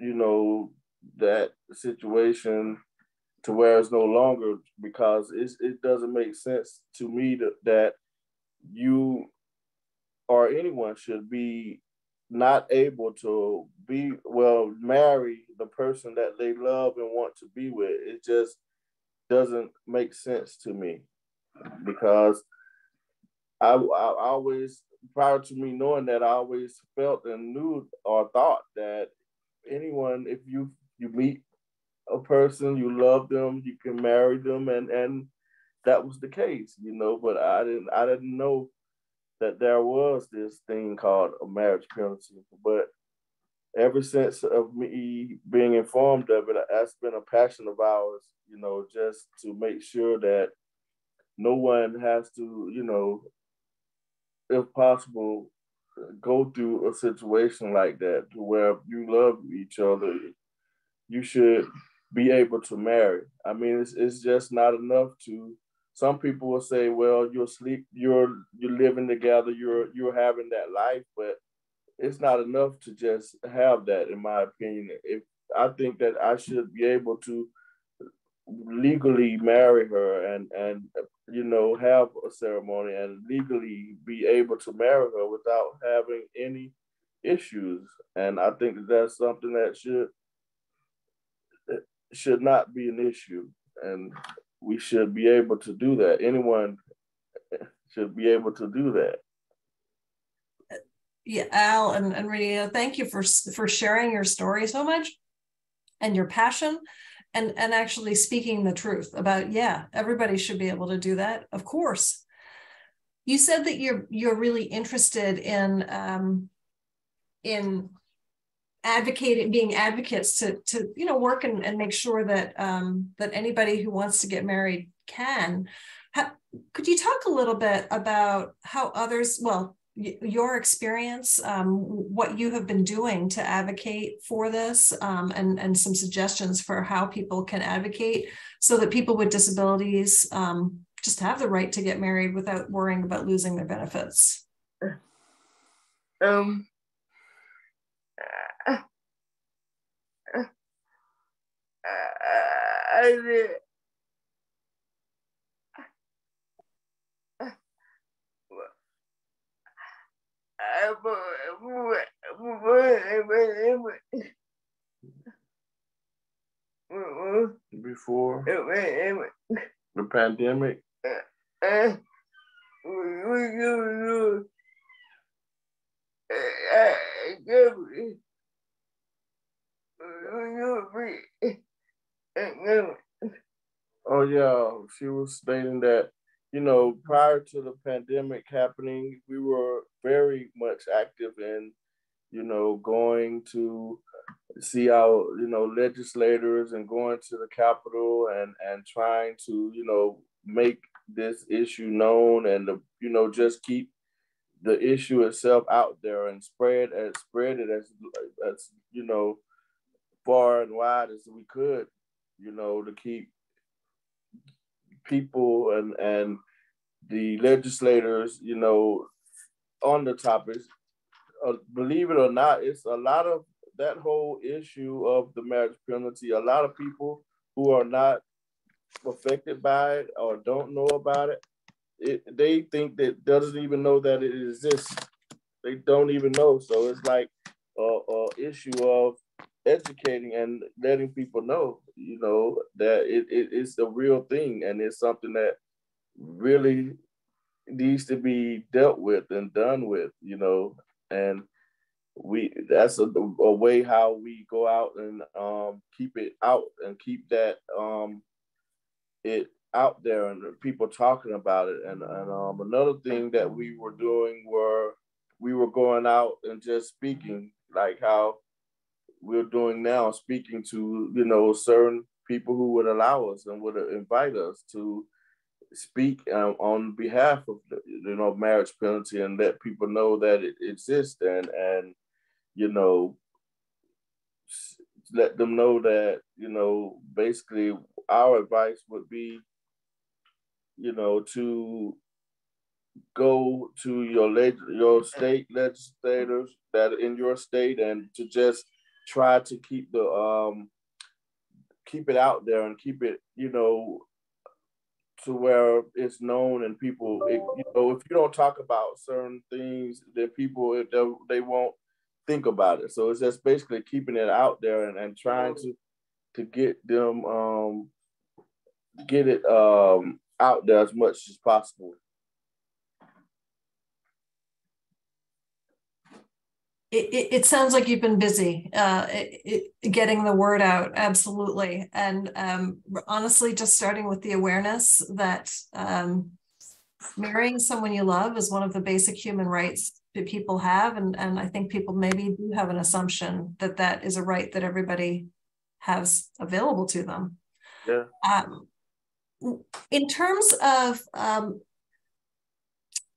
you know, that situation to where it's no longer because it's, it doesn't make sense to me that, that you or anyone should be not able to be well marry the person that they love and want to be with. It just doesn't make sense to me because I, I always prior to me knowing that I always felt and knew or thought that anyone if you you meet a person you love them you can marry them and and that was the case you know but i didn't i didn't know that there was this thing called a marriage penalty but ever since of me being informed of it, that's been a passion of ours, you know, just to make sure that no one has to, you know, if possible, go through a situation like that to where you love each other, you should be able to marry. I mean, it's, it's just not enough to. Some people will say, "Well, you're sleep, you're you're living together, you're you're having that life," but it's not enough to just have that, in my opinion. If I think that I should be able to legally marry her and and you know have a ceremony and legally be able to marry her without having any issues and i think that that's something that should should not be an issue and we should be able to do that. Anyone should be able to do that. Yeah al and, and Rita, thank you for for sharing your story so much and your passion and and actually speaking the truth about yeah everybody should be able to do that of course. You said that you're you're really interested in um, in advocating being advocates to to you know work and, and make sure that um, that anybody who wants to get married can could you talk a little bit about how others well your experience, um, what you have been doing to advocate for this, um, and, and some suggestions for how people can advocate so that people with disabilities um, just have the right to get married without worrying about losing their benefits. Um, uh, uh, uh, before the pandemic. Oh yeah, she was stating that you know, prior to the pandemic happening, we were very much active in, you know, going to see our, you know, legislators and going to the Capitol and and trying to, you know, make this issue known and the, you know, just keep the issue itself out there and spread and spread it as as you know far and wide as we could, you know, to keep people and and the legislators, you know, on the topics. Uh, believe it or not, it's a lot of that whole issue of the marriage penalty. A lot of people who are not affected by it or don't know about it, it they think that doesn't even know that it exists. They don't even know. So it's like a, a issue of educating and letting people know, you know, that it, it, it's a real thing and it's something that really needs to be dealt with and done with, you know, and we that's a, a way how we go out and um, keep it out and keep that um, it out there and people talking about it. And, and um, another thing that we were doing were we were going out and just speaking like how we're doing now, speaking to, you know, certain people who would allow us and would invite us to speak um, on behalf of the, you know marriage penalty and let people know that it exists and and you know let them know that you know basically our advice would be you know to go to your leg- your state legislators that in your state and to just try to keep the um keep it out there and keep it you know to where it's known and people, it, you know, if you don't talk about certain things, then people they, they won't think about it. So it's just basically keeping it out there and, and trying to to get them um, get it um, out there as much as possible. It, it, it, sounds like you've been busy uh, it, getting the word out absolutely and um, honestly just starting with the awareness that um, marrying someone you love is one of the basic human rights that people have, and and I think people maybe do have an assumption that that is a right that everybody has available to them. Yeah. Um, in terms of um,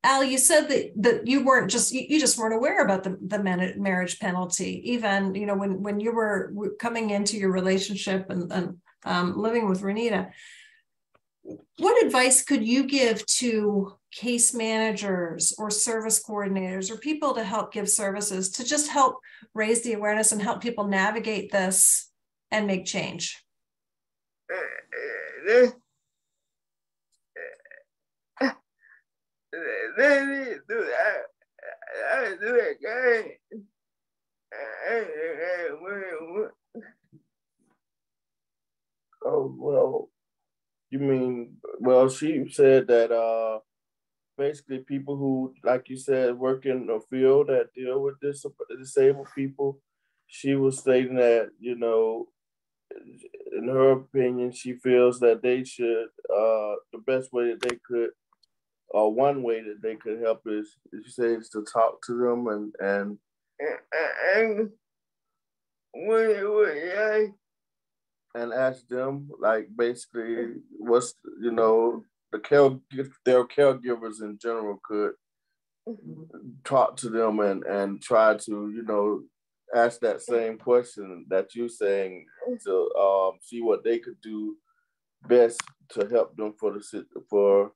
Al, you said that that you weren't just you, you just weren't aware about the the marriage penalty. Even you know when when you were coming into your relationship and, and um, living with Renita, what advice could you give to case managers or service coordinators or people to help give services to just help raise the awareness and help people navigate this and make change? Oh well, you mean well? She said that uh, basically people who, like you said, work in the field that deal with dis- disabled people. She was stating that you know, in her opinion, she feels that they should uh, the best way that they could or one way that they could help is, as you say, is to talk to them and and and and ask them like basically what's you know the care their caregivers in general could talk to them and and try to you know ask that same question that you're saying to um, see what they could do best to help them for the for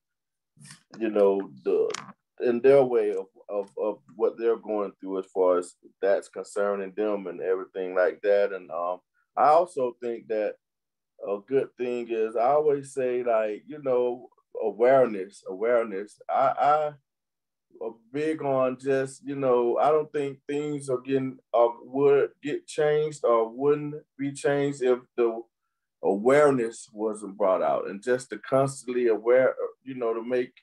you know, the in their way of, of, of what they're going through as far as that's concerning them and everything like that. And um, I also think that a good thing is I always say like, you know, awareness, awareness. I, I big on just, you know, I don't think things are getting uh, would get changed or wouldn't be changed if the awareness wasn't brought out and just to constantly aware, you know, to make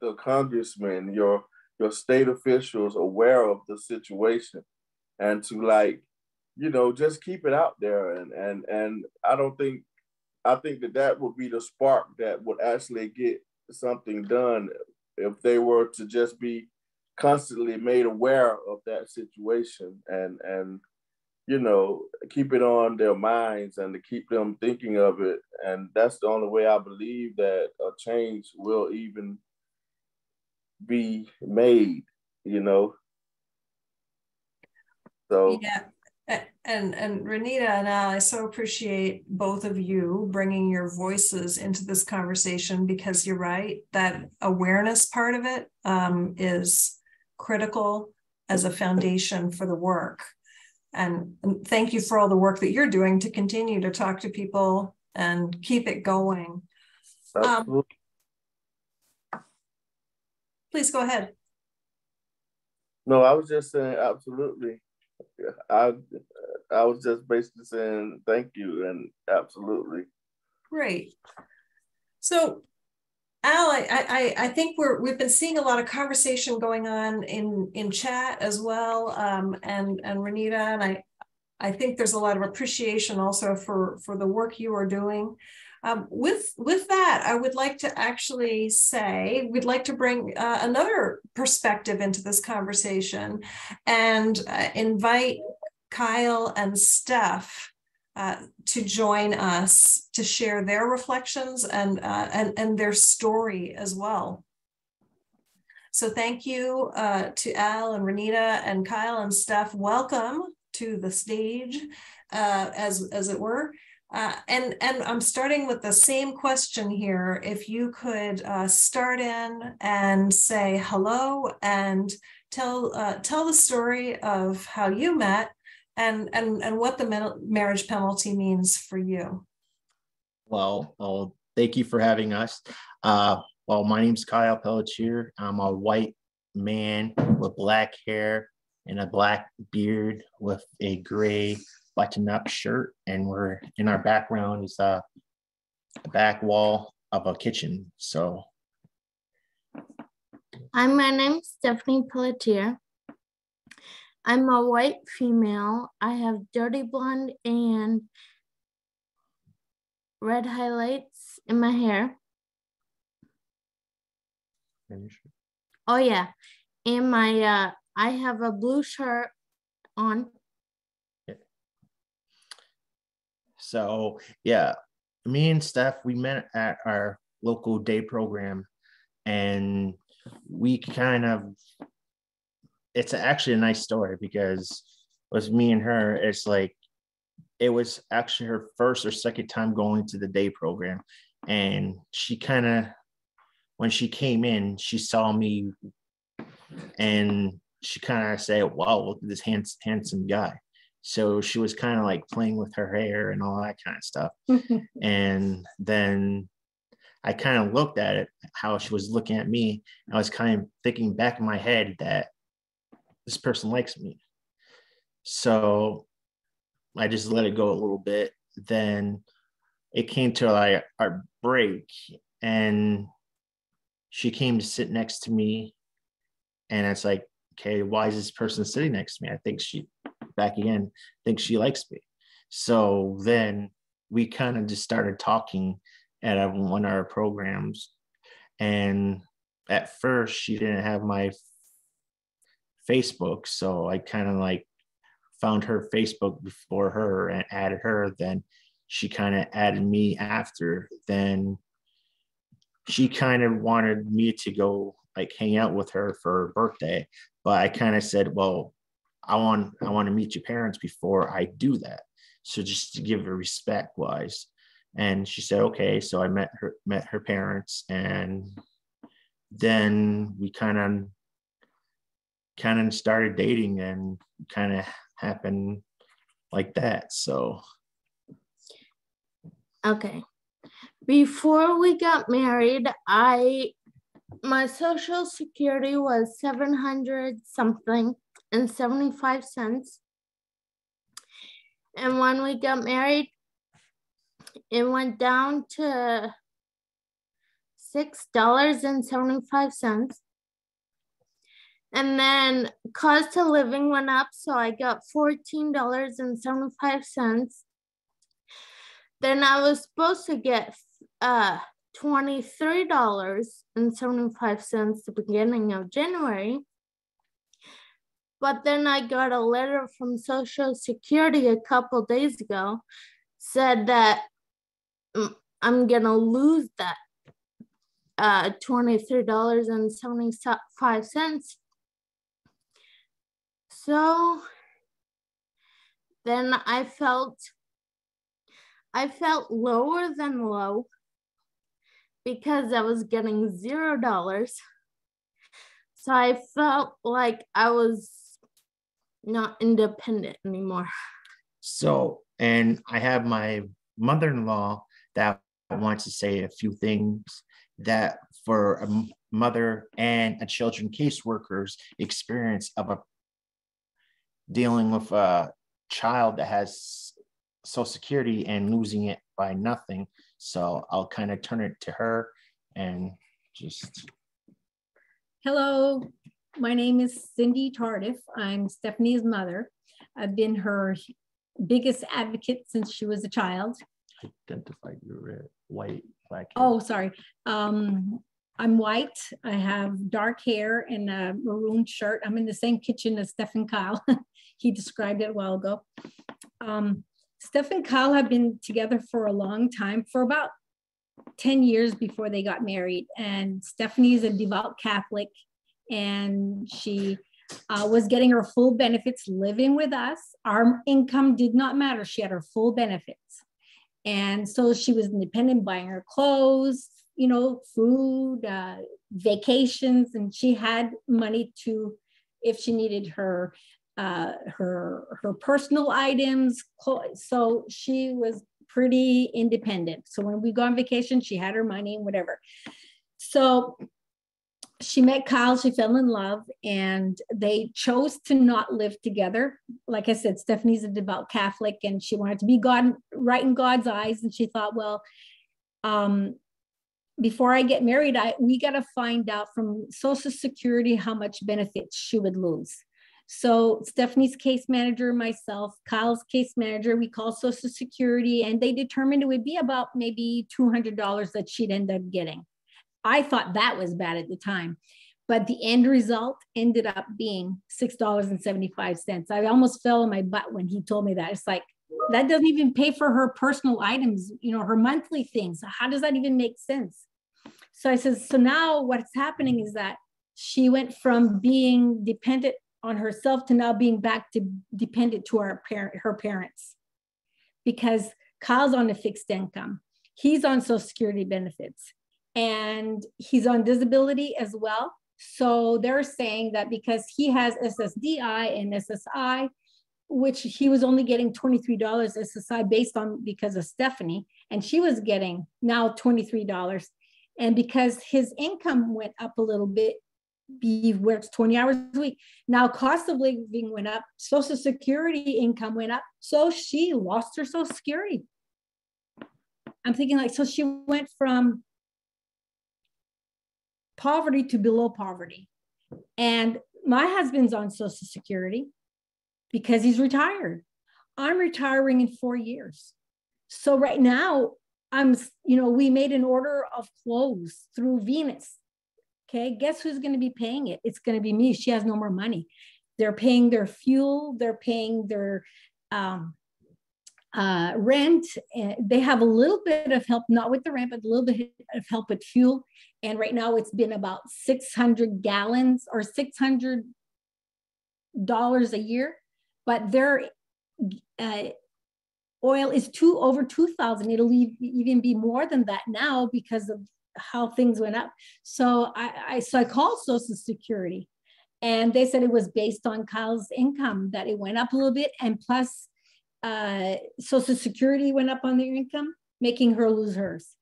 the congressmen, your your state officials aware of the situation and to like, you know, just keep it out there. And and and I don't think I think that that would be the spark that would actually get something done if they were to just be constantly made aware of that situation and and you know, keep it on their minds and to keep them thinking of it. And that's the only way I believe that a change will even be made, you know. So yeah. And and Renita and I so appreciate both of you bringing your voices into this conversation because you're right that awareness part of it um, is critical as a foundation for the work and, and thank you for all the work that you're doing to continue to talk to people and keep it going. Um, please go ahead. No, I was just saying absolutely. I I was just basically saying thank you and absolutely. Great. So Al, I, I, I think we're we've been seeing a lot of conversation going on in in chat as well, um, and and Renita, and I I think there's a lot of appreciation also for for the work you are doing. Um, with with that, I would like to actually say we'd like to bring uh, another perspective into this conversation, and uh, invite Kyle and Steph uh, to join us to share their reflections and, uh, and, and their story as well. So thank you uh, to Al and Renita and Kyle and Steph. Welcome to the stage, uh, as, as it were. Uh, and, and I'm starting with the same question here. If you could uh, start in and say hello and tell, tell the story of how you met and and and what the marriage penalty means for you. Well, well, thank you for having us. Uh, well, my name is Kyle Pelletier. I'm a white man with black hair and a black beard with a gray button-up shirt, and we're in our background is a back wall of a kitchen. So, Hi, my name's Stephanie Pelletier. I'm a white female. I have dirty blonde and red highlights in my hair. Oh yeah, and my uh, I have a blue shirt on. So yeah, me and Steph, we met at our local day program and we kind of it's actually a nice story because it was me and her, it's like it was actually her first or second time going to the day program. And she kind of when she came in, she saw me and she kind of said, Wow, look at this hands, handsome guy. So she was kind of like playing with her hair and all that kind of stuff. and then I kind of looked at it, how she was looking at me. I was kind of thinking back in my head that this person likes me. So I just let it go a little bit. Then it came to like our break, and she came to sit next to me. And it's like, okay, why is this person sitting next to me? I think she, back again, thinks she likes me. So then we kind of just started talking at one of our programs. And at first, she didn't have my Facebook. So I kind of like found her Facebook before her and added her. Then she kind of added me after. Then she kind of wanted me to go like hang out with her for her birthday. But I kind of said, well, I want I want to meet your parents before I do that. So just to give her respect wise. And she said, okay. So I met her met her parents and then we kind of kind of started dating and kind of happened like that. So okay. Before we got married, I my social security was 700 something and 75 cents. And when we got married, it went down to $6.75. And then cost of living went up, so I got $14.75. Then I was supposed to get uh, $23.75 the beginning of January. But then I got a letter from Social Security a couple days ago said that mm, I'm gonna lose that uh, $23.75. So then I felt I felt lower than low because I was getting zero dollars. So I felt like I was not independent anymore. So, and I have my mother in law that wants to say a few things that for a mother and a children caseworkers experience of a dealing with a child that has social security and losing it by nothing so I'll kind of turn it to her and just. Hello, my name is Cindy Tardiff. I'm Stephanie's mother. I've been her biggest advocate since she was a child. Identify your white, black. Hair. Oh, sorry. Um, I'm white. I have dark hair and a maroon shirt. I'm in the same kitchen as Steph and Kyle. he described it a while ago. Um, Steph and Kyle have been together for a long time, for about 10 years before they got married. And Stephanie is a devout Catholic and she uh, was getting her full benefits living with us. Our income did not matter. She had her full benefits. And so she was independent, buying her clothes, you know, food, uh, vacations, and she had money to, if she needed her uh, her her personal items. So she was pretty independent. So when we go on vacation, she had her money and whatever. So she met Kyle, she fell in love, and they chose to not live together. Like I said, Stephanie's a devout Catholic and she wanted to be God right in God's eyes. And she thought, well, um, before I get married, I we got to find out from Social Security how much benefits she would lose. So Stephanie's case manager, myself, Kyle's case manager, we call Social Security, and they determined it would be about maybe $200 that she'd end up getting. I thought that was bad at the time. but the end result ended up being $6.75. I almost fell on my butt when he told me that. It's like, that doesn't even pay for her personal items, you know, her monthly things. How does that even make sense? So I said, so now what's happening is that she went from being dependent on herself to now being back to dependent to our parent, her parents, because Kyle's on a fixed income, he's on Social Security benefits, and he's on disability as well. So they're saying that because he has SSDI and SSI, which he was only getting $23 SSI based on because of Stephanie, and she was getting now $23. And because his income went up a little bit, he works 20 hours a week. Now cost of living went up, social security income went up. So she lost her social security. I'm thinking like, so she went from poverty to below poverty. And my husband's on social security because he's retired. I'm retiring in four years. So right now, I'm, you know, we made an order of clothes through Venus. Okay, guess who's going to be paying it? It's going to be me. She has no more money. They're paying their fuel. They're paying their um, uh, rent. They have a little bit of help, not with the rent, but a little bit of help with fuel. And right now, it's been about 600 gallons or 600 dollars a year. But their uh, oil is two over 2,000. It'll even be more than that now because of how things went up. So I, I so I called Social Security, and they said it was based on Kyle's income that it went up a little bit, and plus uh, Social Security went up on their income, making her lose hers.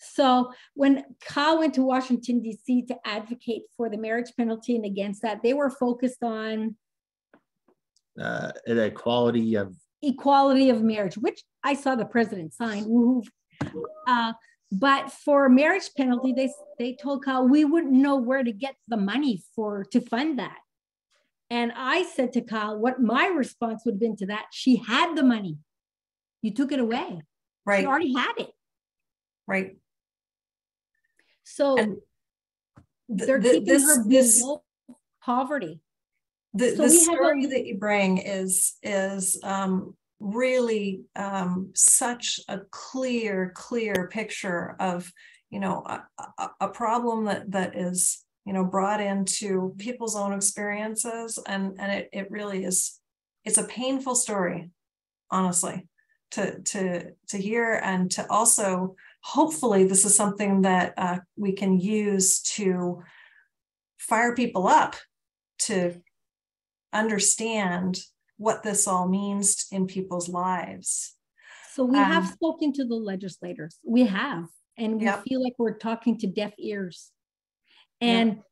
So when Kyle went to Washington D.C. to advocate for the marriage penalty and against that, they were focused on uh, the equality of equality of marriage, which I saw the president sign. Uh, but for marriage penalty, they they told Kyle we wouldn't know where to get the money for to fund that. And I said to Kyle, what my response would have been to that, she had the money. You took it away. Right. She already had it. Right. So And th- they're th- keeping this, her this, below poverty. the, so the we have story that you bring is, is, um, really, um, such a clear, clear picture of, you know, a, a, problem that, that is, you know, brought into people's own experiences. And, and it, it really is, it's a painful story, honestly, to, to, to hear and to also, hopefully this is something that uh, we can use to fire people up to understand what this all means in people's lives. So we have Um, spoken to the legislators. We have, and we Yep. feel like we're talking to deaf ears. And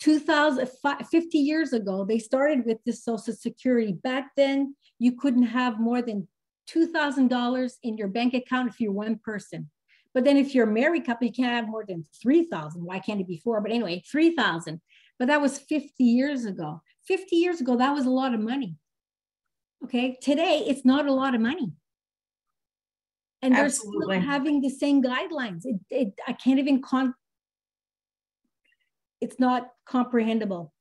2000, fi- 50 years ago, they started with this Social Security. Back then, you couldn't have more than $2,000 in your bank account if you're one person. But then if you're a married couple, you can't have more than 3,000. Why can't it be four? But anyway, 3,000. But that was 50 years ago. 50 years ago, that was a lot of money. Okay, today it's not a lot of money. And they're still having the same guidelines. It, it, I can't even con, it's not comprehensible.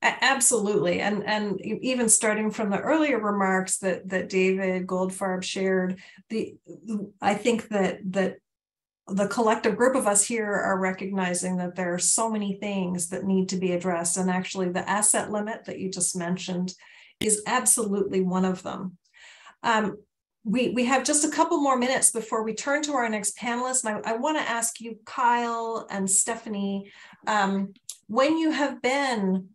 Absolutely. And and even starting from the earlier remarks that that David Goldfarb shared, the I think that that the collective group of us here are recognizing that there are so many things that need to be addressed. And actually the asset limit that you just mentioned is absolutely one of them. Um, we, we have just a couple more minutes before we turn to our next panelist. And I, I want to ask you, Kyle and Stephanie, um, when you have been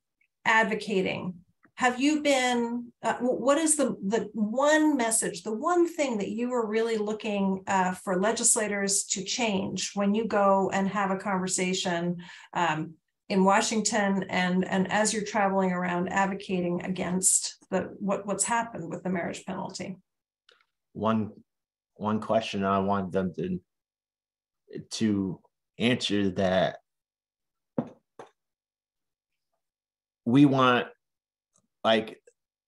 advocating, have you been, uh, what is the, the one message, the one thing that you are really looking uh, for legislators to change when you go and have a conversation um, in Washington and, and as you're traveling around advocating against the, what, what's happened with the marriage penalty? one one question I want them to to answer that we want like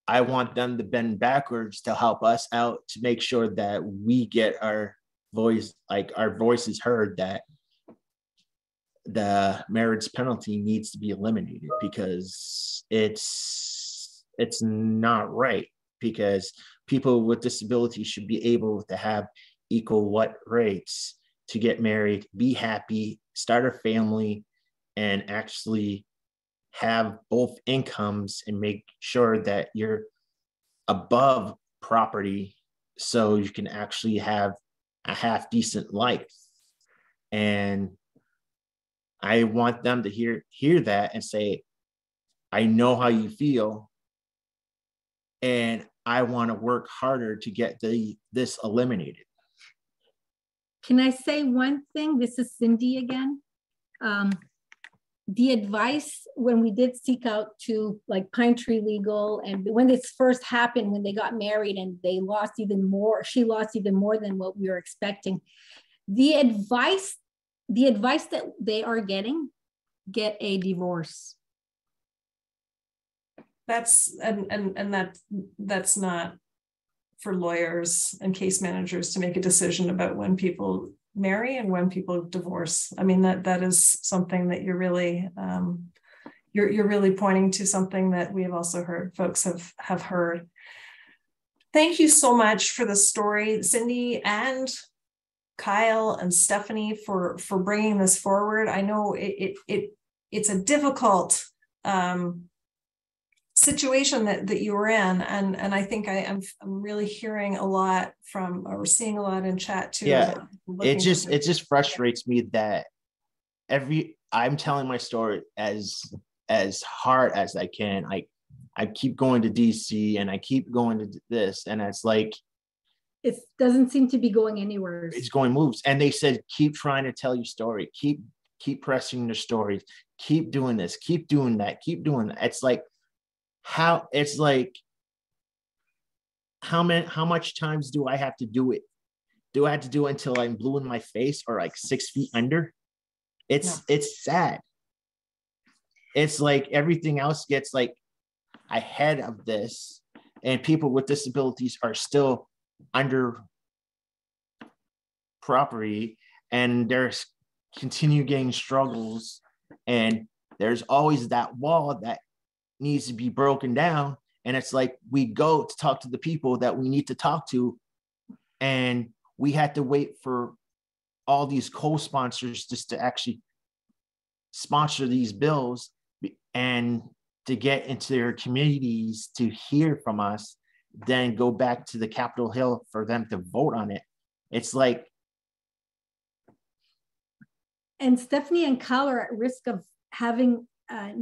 I want them to bend backwards to help us out to make sure that we get our voice like our voices heard that the marriage penalty needs to be eliminated because it's it's not right because people with disabilities should be able to have equal what rights to get married, be happy, start a family, and actually have both incomes and make sure that you're above property so you can actually have a half decent life. And I want them to hear hear that and say, I know how you feel. And I want to work harder to get the this eliminated. Can I say one thing? This is Cindy again. Um, the advice when we did seek out to like Pine Tree Legal and when this first happened, when they got married and they lost even more, she lost even more than what we were expecting. The advice, the advice that they are getting, get a divorce. That's and and and that that's not for lawyers and case managers to make a decision about when people marry and when people divorce. I mean that that is something that you're really um, you're you're really pointing to something that we have also heard folks have have heard. Thank you so much for the story, Cindy and Kyle and Stephanie for for bringing this forward. I know it it, it it's a difficult um, situation that, that you were in and and i think i am i'm really hearing a lot from or seeing a lot in chat too yeah it just it just frustrates me that every i'm telling my story as as hard as i can i i keep going to dc and i keep going to this and it's like it doesn't seem to be going anywhere it's going moves and they said keep trying to tell your story keep keep pressing your stories keep doing this keep doing that keep doing that it's like how it's like how many how much times do I have to do it? Do I have to do it until I'm blue in my face or like six feet under? It's no. it's sad. It's like everything else gets like ahead of this, and people with disabilities are still under property and there's continue getting struggles and there's always that wall that needs to be broken down. And it's like we go to talk to the people that we need to talk to, and we had to wait for all these co-sponsors just to actually sponsor these bills and to get into their communities to hear from us, then go back to the Capitol Hill for them to vote on it. It's like and Stephanie and Kyle are at risk of having uh,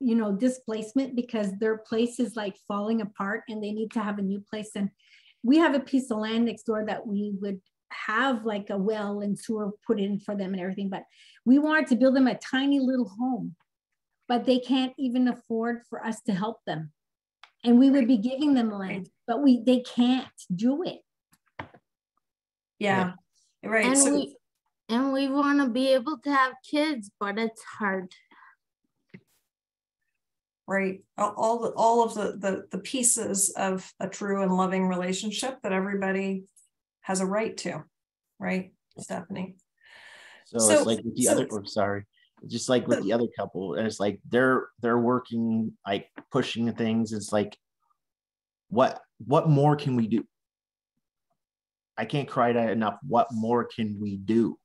you know displacement because their place is like falling apart and they need to have a new place and we have a piece of land next door that we would have like a well and sewer put in for them and everything but we wanted to build them a tiny little home but they can't even afford for us to help them and we would be giving them land but we they can't do it. Yeah. Right. And so, we and we want to be able to have kids but it's hard. Right. All the, all of the, the the pieces of a true and loving relationship that everybody has a right to. Right stephanie? So, so it's like with the so, other oh, sorry just like with the, the other couple and it's like they're they're working like pushing things. It's like what what more can we do? I can't cry that enough what more can we do?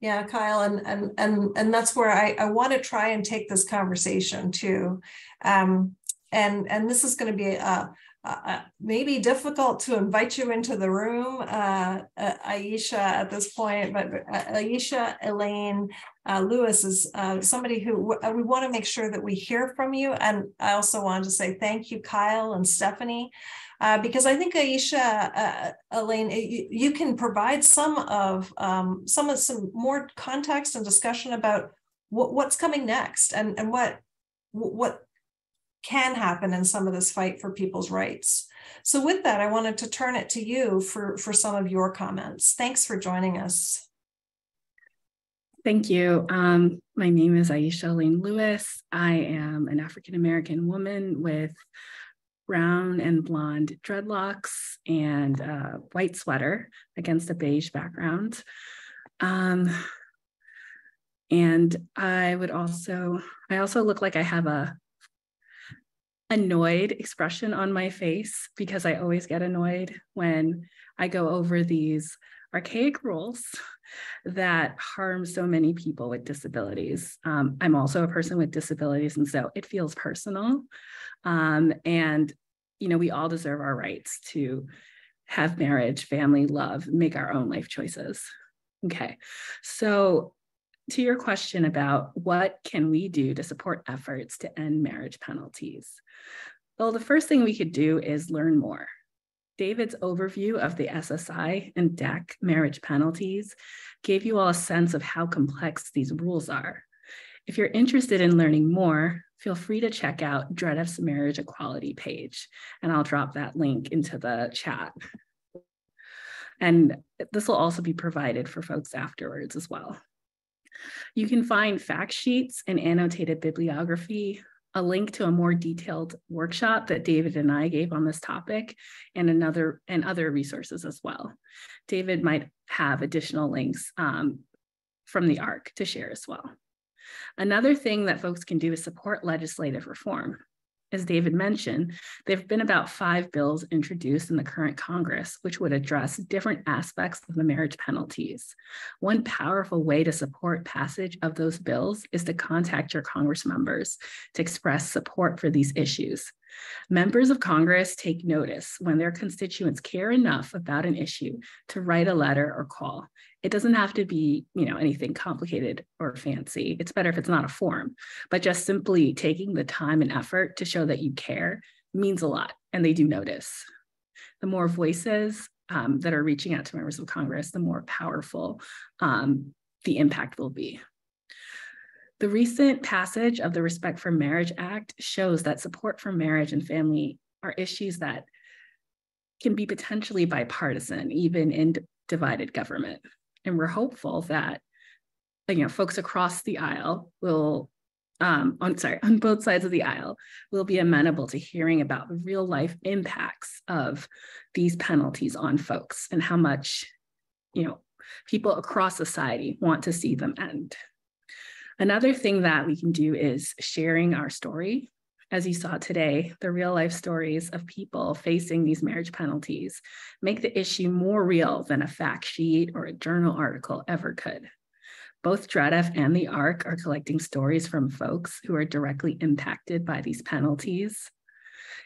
Yeah, Kyle, and and and and that's where I, I want to try and take this conversation too, um, and and this is going to be a, uh, maybe difficult to invite you into the room, uh, uh, Ayesha, at this point, but uh, Ayesha Elaine uh, Lewis is uh, somebody who we want to make sure that we hear from you. And I also wanted to say thank you, Kyle and Stephanie. Uh, because I think Ayesha, uh, Elaine, you, you, can provide some of um, some of some more context and discussion about what, what's coming next and and what what can happen in some of this fight for people's rights. So with that, I wanted to turn it to you for for some of your comments. Thanks for joining us. Thank you. Um, my name is Ayesha Elaine Lewis. I am an African American woman with brown and blonde dreadlocks and a white sweater against a beige background. Um, and I would also, I also look like I have a annoyed expression on my face because I always get annoyed when I go over these archaic rules that harm so many people with disabilities. Um, I'm also a person with disabilities, and so it feels personal. Um, and, you know, we all deserve our rights to have marriage, family, love, make our own life choices. Okay, so to your question about what can we do to support efforts to end marriage penalties? Well, the first thing we could do is learn more. David's overview of the SSI and DAC marriage penalties gave you all a sense of how complex these rules are. If you're interested in learning more, feel free to check out DREDF's marriage equality page, and I'll drop that link into the chat. And this will also be provided for folks afterwards as well. You can find fact sheets and annotated bibliography a link to a more detailed workshop that David and I gave on this topic and another and other resources as well. David might have additional links um, from the ARC to share as well. Another thing that folks can do is support legislative reform as David mentioned, there have been about five bills introduced in the current Congress, which would address different aspects of the marriage penalties. One powerful way to support passage of those bills is to contact your Congress members to express support for these issues. Members of Congress take notice when their constituents care enough about an issue to write a letter or call. It doesn't have to be, you know, anything complicated or fancy. It's better if it's not a form, but just simply taking the time and effort to show that you care means a lot, and they do notice. The more voices um, that are reaching out to members of Congress, the more powerful um, the impact will be. The recent passage of the Respect for Marriage Act shows that support for marriage and family are issues that can be potentially bipartisan, even in divided government. And we're hopeful that you know folks across the aisle will um, on sorry on both sides of the aisle will be amenable to hearing about the real life impacts of these penalties on folks and how much you know people across society want to see them end Another thing that we can do is sharing our story. As you saw today, the real life stories of people facing these marriage penalties make the issue more real than a fact sheet or a journal article ever could. Both DREDF and the ARC are collecting stories from folks who are directly impacted by these penalties.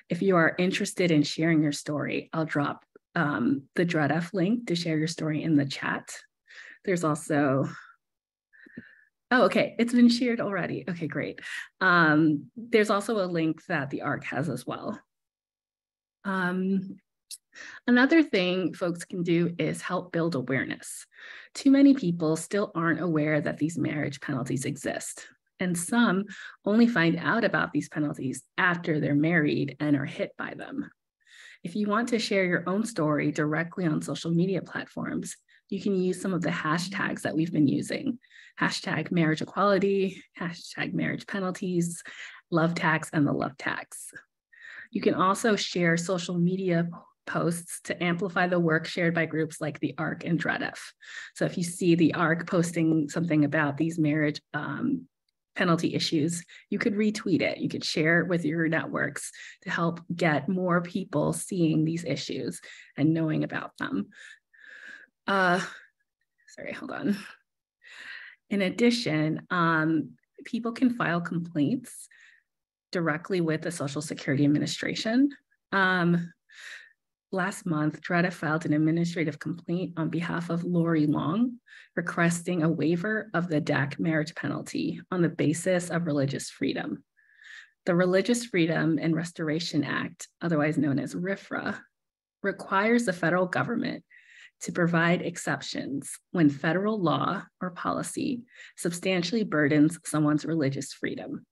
If you are interested in sharing your story, I'll drop um, the DREDF link to share your story in the chat. There's also Oh, okay. It's been shared already. Okay, great. Um, there's also a link that the ARC has as well. Um, another thing folks can do is help build awareness. Too many people still aren't aware that these marriage penalties exist. And some only find out about these penalties after they're married and are hit by them. If you want to share your own story directly on social media platforms, you can use some of the hashtags that we've been using hashtag marriage equality, hashtag marriage penalties, love tax, and the love tax. You can also share social media posts to amplify the work shared by groups like the ARC and DREDF. So if you see the ARC posting something about these marriage um, penalty issues, you could retweet it. You could share it with your networks to help get more people seeing these issues and knowing about them. Uh, sorry, hold on. In addition, um, people can file complaints directly with the Social Security Administration. Um, last month, DREDF filed an administrative complaint on behalf of Lori Long, requesting a waiver of the DAC marriage penalty on the basis of religious freedom. The Religious Freedom and Restoration Act, otherwise known as RFRA, requires the federal government to provide exceptions when federal law or policy substantially burdens someone's religious freedom.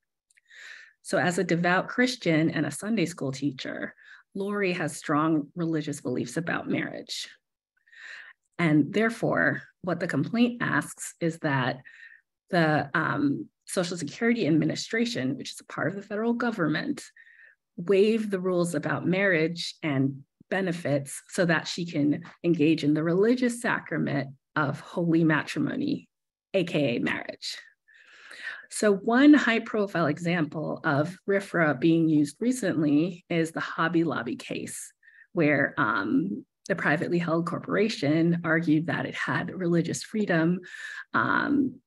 So, as a devout Christian and a Sunday school teacher, Lori has strong religious beliefs about marriage. And therefore, what the complaint asks is that the um, Social Security Administration, which is a part of the federal government, waive the rules about marriage and benefits so that she can engage in the religious sacrament of holy matrimony, AKA marriage. So, one high profile example of RFRA being used recently is the Hobby Lobby case, where um, the privately held corporation argued that it had religious freedom um,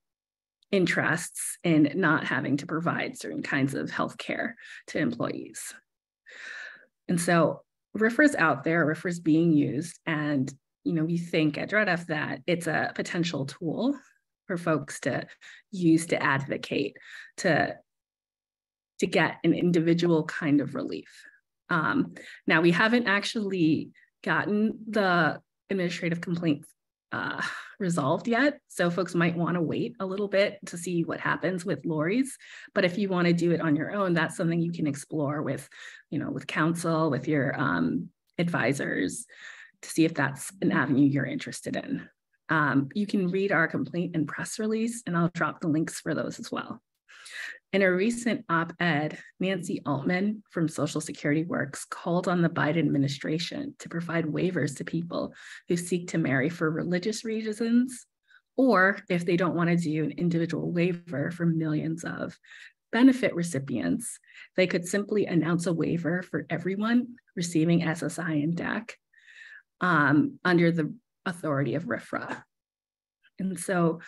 interests in not having to provide certain kinds of health care to employees. And so RFRA is out there, RFRA is being used, and you know, we think at DREDF that it's a potential tool for folks to use to advocate to to get an individual kind of relief. Um, now we haven't actually gotten the administrative complaint uh, resolved yet. So folks might want to wait a little bit to see what happens with Lori's. But if you want to do it on your own, that's something you can explore with, you know, with counsel, with your um, advisors to see if that's an avenue you're interested in. Um, you can read our complaint and press release, and I'll drop the links for those as well. In a recent op ed, Nancy Altman from Social Security Works called on the Biden administration to provide waivers to people who seek to marry for religious reasons, or if they don't want to do an individual waiver for millions of benefit recipients, they could simply announce a waiver for everyone receiving SSI and DAC um, under the authority of RFRA. And so,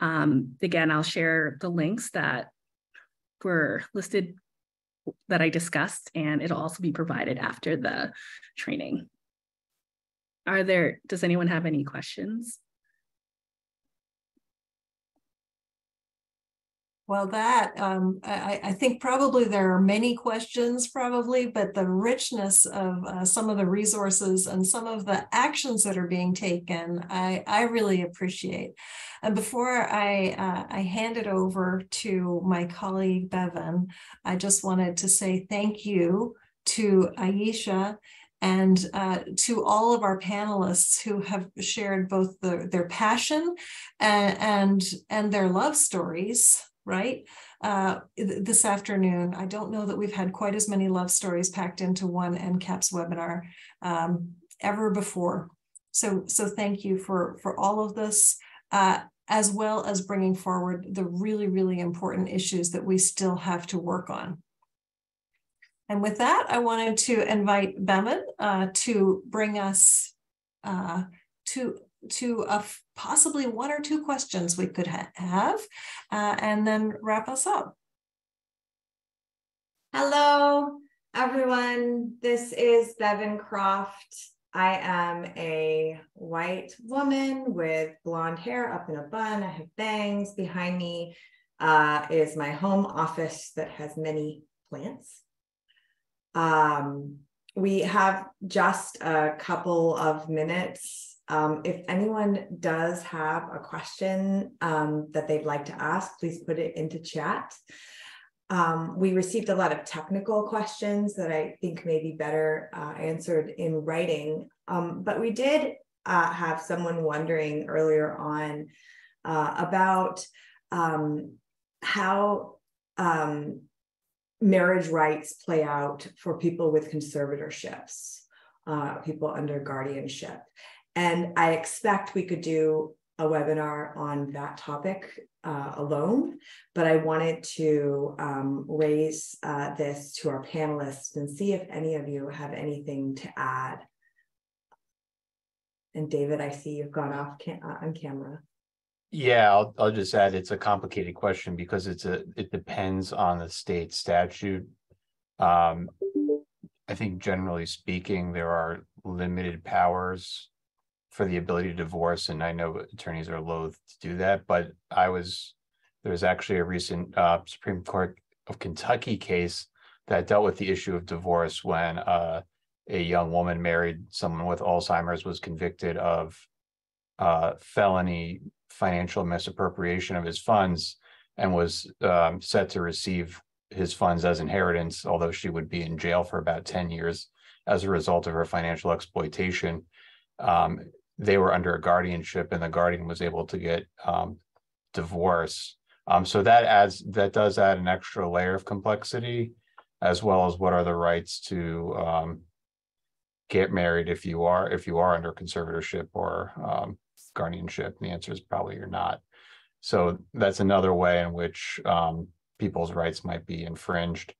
um, again, I'll share the links that were listed that I discussed, and it'll also be provided after the training. Are there, does anyone have any questions? Well, that um, I, I, think probably there are many questions, probably, but the richness of uh, some of the resources and some of the actions that are being taken, I, I really appreciate. And before I, uh, I hand it over to my colleague Bevin, I just wanted to say thank you to Ayesha and uh, to all of our panelists who have shared both the, their passion and, and, and their love stories right? Uh, this afternoon. I don't know that we've had quite as many love stories packed into one NCAPPS webinar um, ever before. So, so thank you for, for all of this, uh, as well as bringing forward the really, really important issues that we still have to work on. And with that, I wanted to invite Bevin uh, to bring us uh, to to possibly one or two questions we could ha have, uh, and then wrap us up. Hello, everyone. This is Bevin Croft. I am a white woman with blonde hair up in a bun. I have bangs. Behind me uh, is my home office that has many plants. Um, we have just a couple of minutes um, if anyone does have a question um, that they'd like to ask, please put it into chat. Um, we received a lot of technical questions that I think may be better uh, answered in writing, um, but we did uh, have someone wondering earlier on uh, about um, how um, marriage rights play out for people with conservatorships, uh, people under guardianship. And I expect we could do a webinar on that topic uh, alone, but I wanted to um, raise uh, this to our panelists and see if any of you have anything to add. And David, I see you've gone off cam uh, on camera. Yeah, I'll, I'll just add it's a complicated question because it's a it depends on the state statute. Um, I think generally speaking, there are limited powers for the ability to divorce, and I know attorneys are loath to do that, but I was, there was actually a recent uh, Supreme Court of Kentucky case that dealt with the issue of divorce when uh, a young woman married someone with Alzheimer's was convicted of uh, felony financial misappropriation of his funds and was um, set to receive his funds as inheritance, although she would be in jail for about 10 years as a result of her financial exploitation. Um, they were under a guardianship and the guardian was able to get um, divorce. Um, so that adds that does add an extra layer of complexity, as well as what are the rights to um, get married if you are if you are under conservatorship or um, guardianship. And the answer is probably you're not. So that's another way in which um, people's rights might be infringed.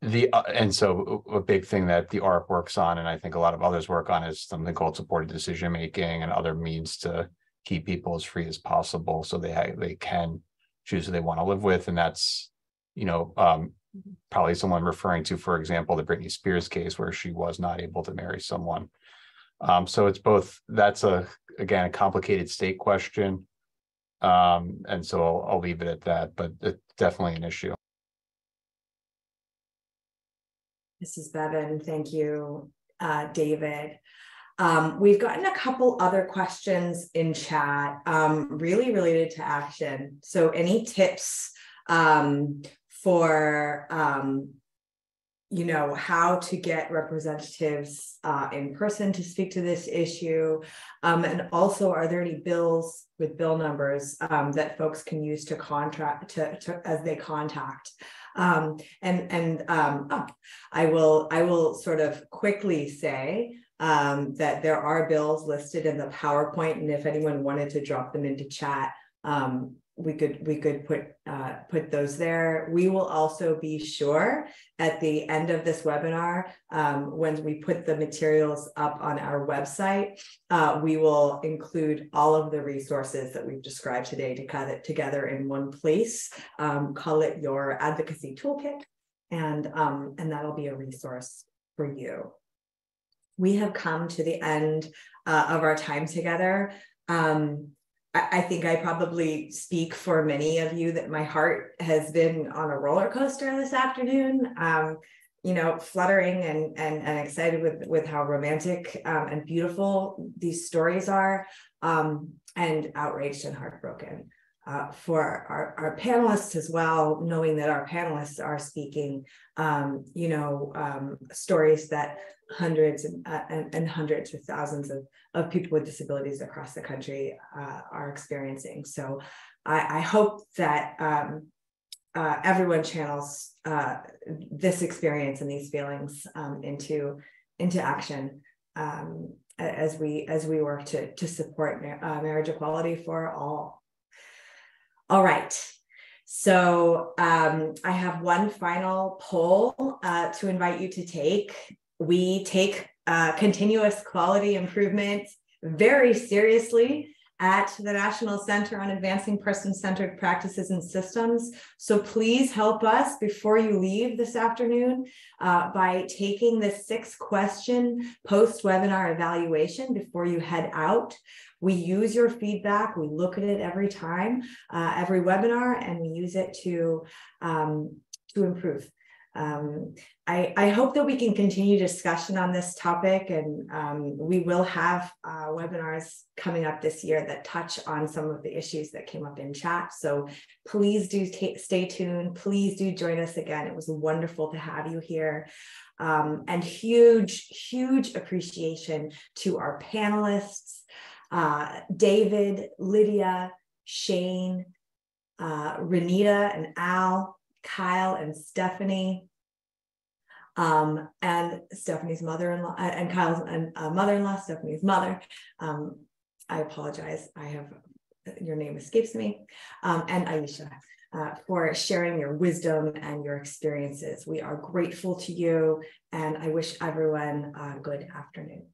The uh, and so a big thing that the ARC works on, and I think a lot of others work on, is something called supported decision making and other means to keep people as free as possible, so they ha- they can choose who they want to live with, and that's you know um, probably someone referring to, for example, the Britney Spears case where she was not able to marry someone. Um, so it's both. That's a again a complicated state question um, and so I'll, I'll leave it at that, but it's definitely an issue. This is Bevin. Thank you, uh, David. Um, we've gotten a couple other questions in chat, um, really related to action. So, any tips um, for um, you know how to get representatives uh, in person to speak to this issue um, and also are there any bills with bill numbers um, that folks can use to contract to, to as they contact um, and and um, oh, i will i will sort of quickly say um, that there are bills listed in the powerpoint and if anyone wanted to drop them into chat um, we could we could put uh, put those there. We will also be sure at the end of this webinar, um, when we put the materials up on our website, uh, we will include all of the resources that we've described today to cut it together in one place. Um, call it your advocacy toolkit, and um, and that'll be a resource for you. We have come to the end uh, of our time together. Um, I, think I probably speak for many of you that my heart has been on a roller coaster this afternoon. Um, you know, fluttering and and, and excited with with how romantic um, and beautiful these stories are, um, and outraged and heartbroken. Uh, for our, our panelists as well, knowing that our panelists are speaking, um, you know, um, stories that hundreds and, uh, and, and, hundreds of thousands of, of people with disabilities across the country uh, are experiencing. So I, I hope that um, uh, everyone channels uh, this experience and these feelings um, into, into action um, as we as we work to, to support uh, marriage equality for all. All right. So um, I have one final poll uh, to invite you to take we take uh, continuous quality improvement very seriously at the National Center on Advancing Person Centered Practices and Systems. So please help us before you leave this afternoon uh, by taking the six question post webinar evaluation before you head out. We use your feedback, we look at it every time, uh, every webinar, and we use it to, um, to improve. Um, I, I, hope that we can continue discussion on this topic and um, we will have uh, webinars coming up this year that touch on some of the issues that came up in chat. So please do stay tuned. Please do join us again. It was wonderful to have you here. Um, and huge, huge appreciation to our panelists, uh, David, Lydia, Shane, uh, Renita and Al, Kyle and Stephanie, um, and Stephanie's mother-in-law, uh, and Kyle's and uh, mother-in-law, Stephanie's mother. Um, I apologize. I have your name escapes me, um, and Ayesha. Uh, for sharing your wisdom and your experiences. We are grateful to you, and I wish everyone a good afternoon.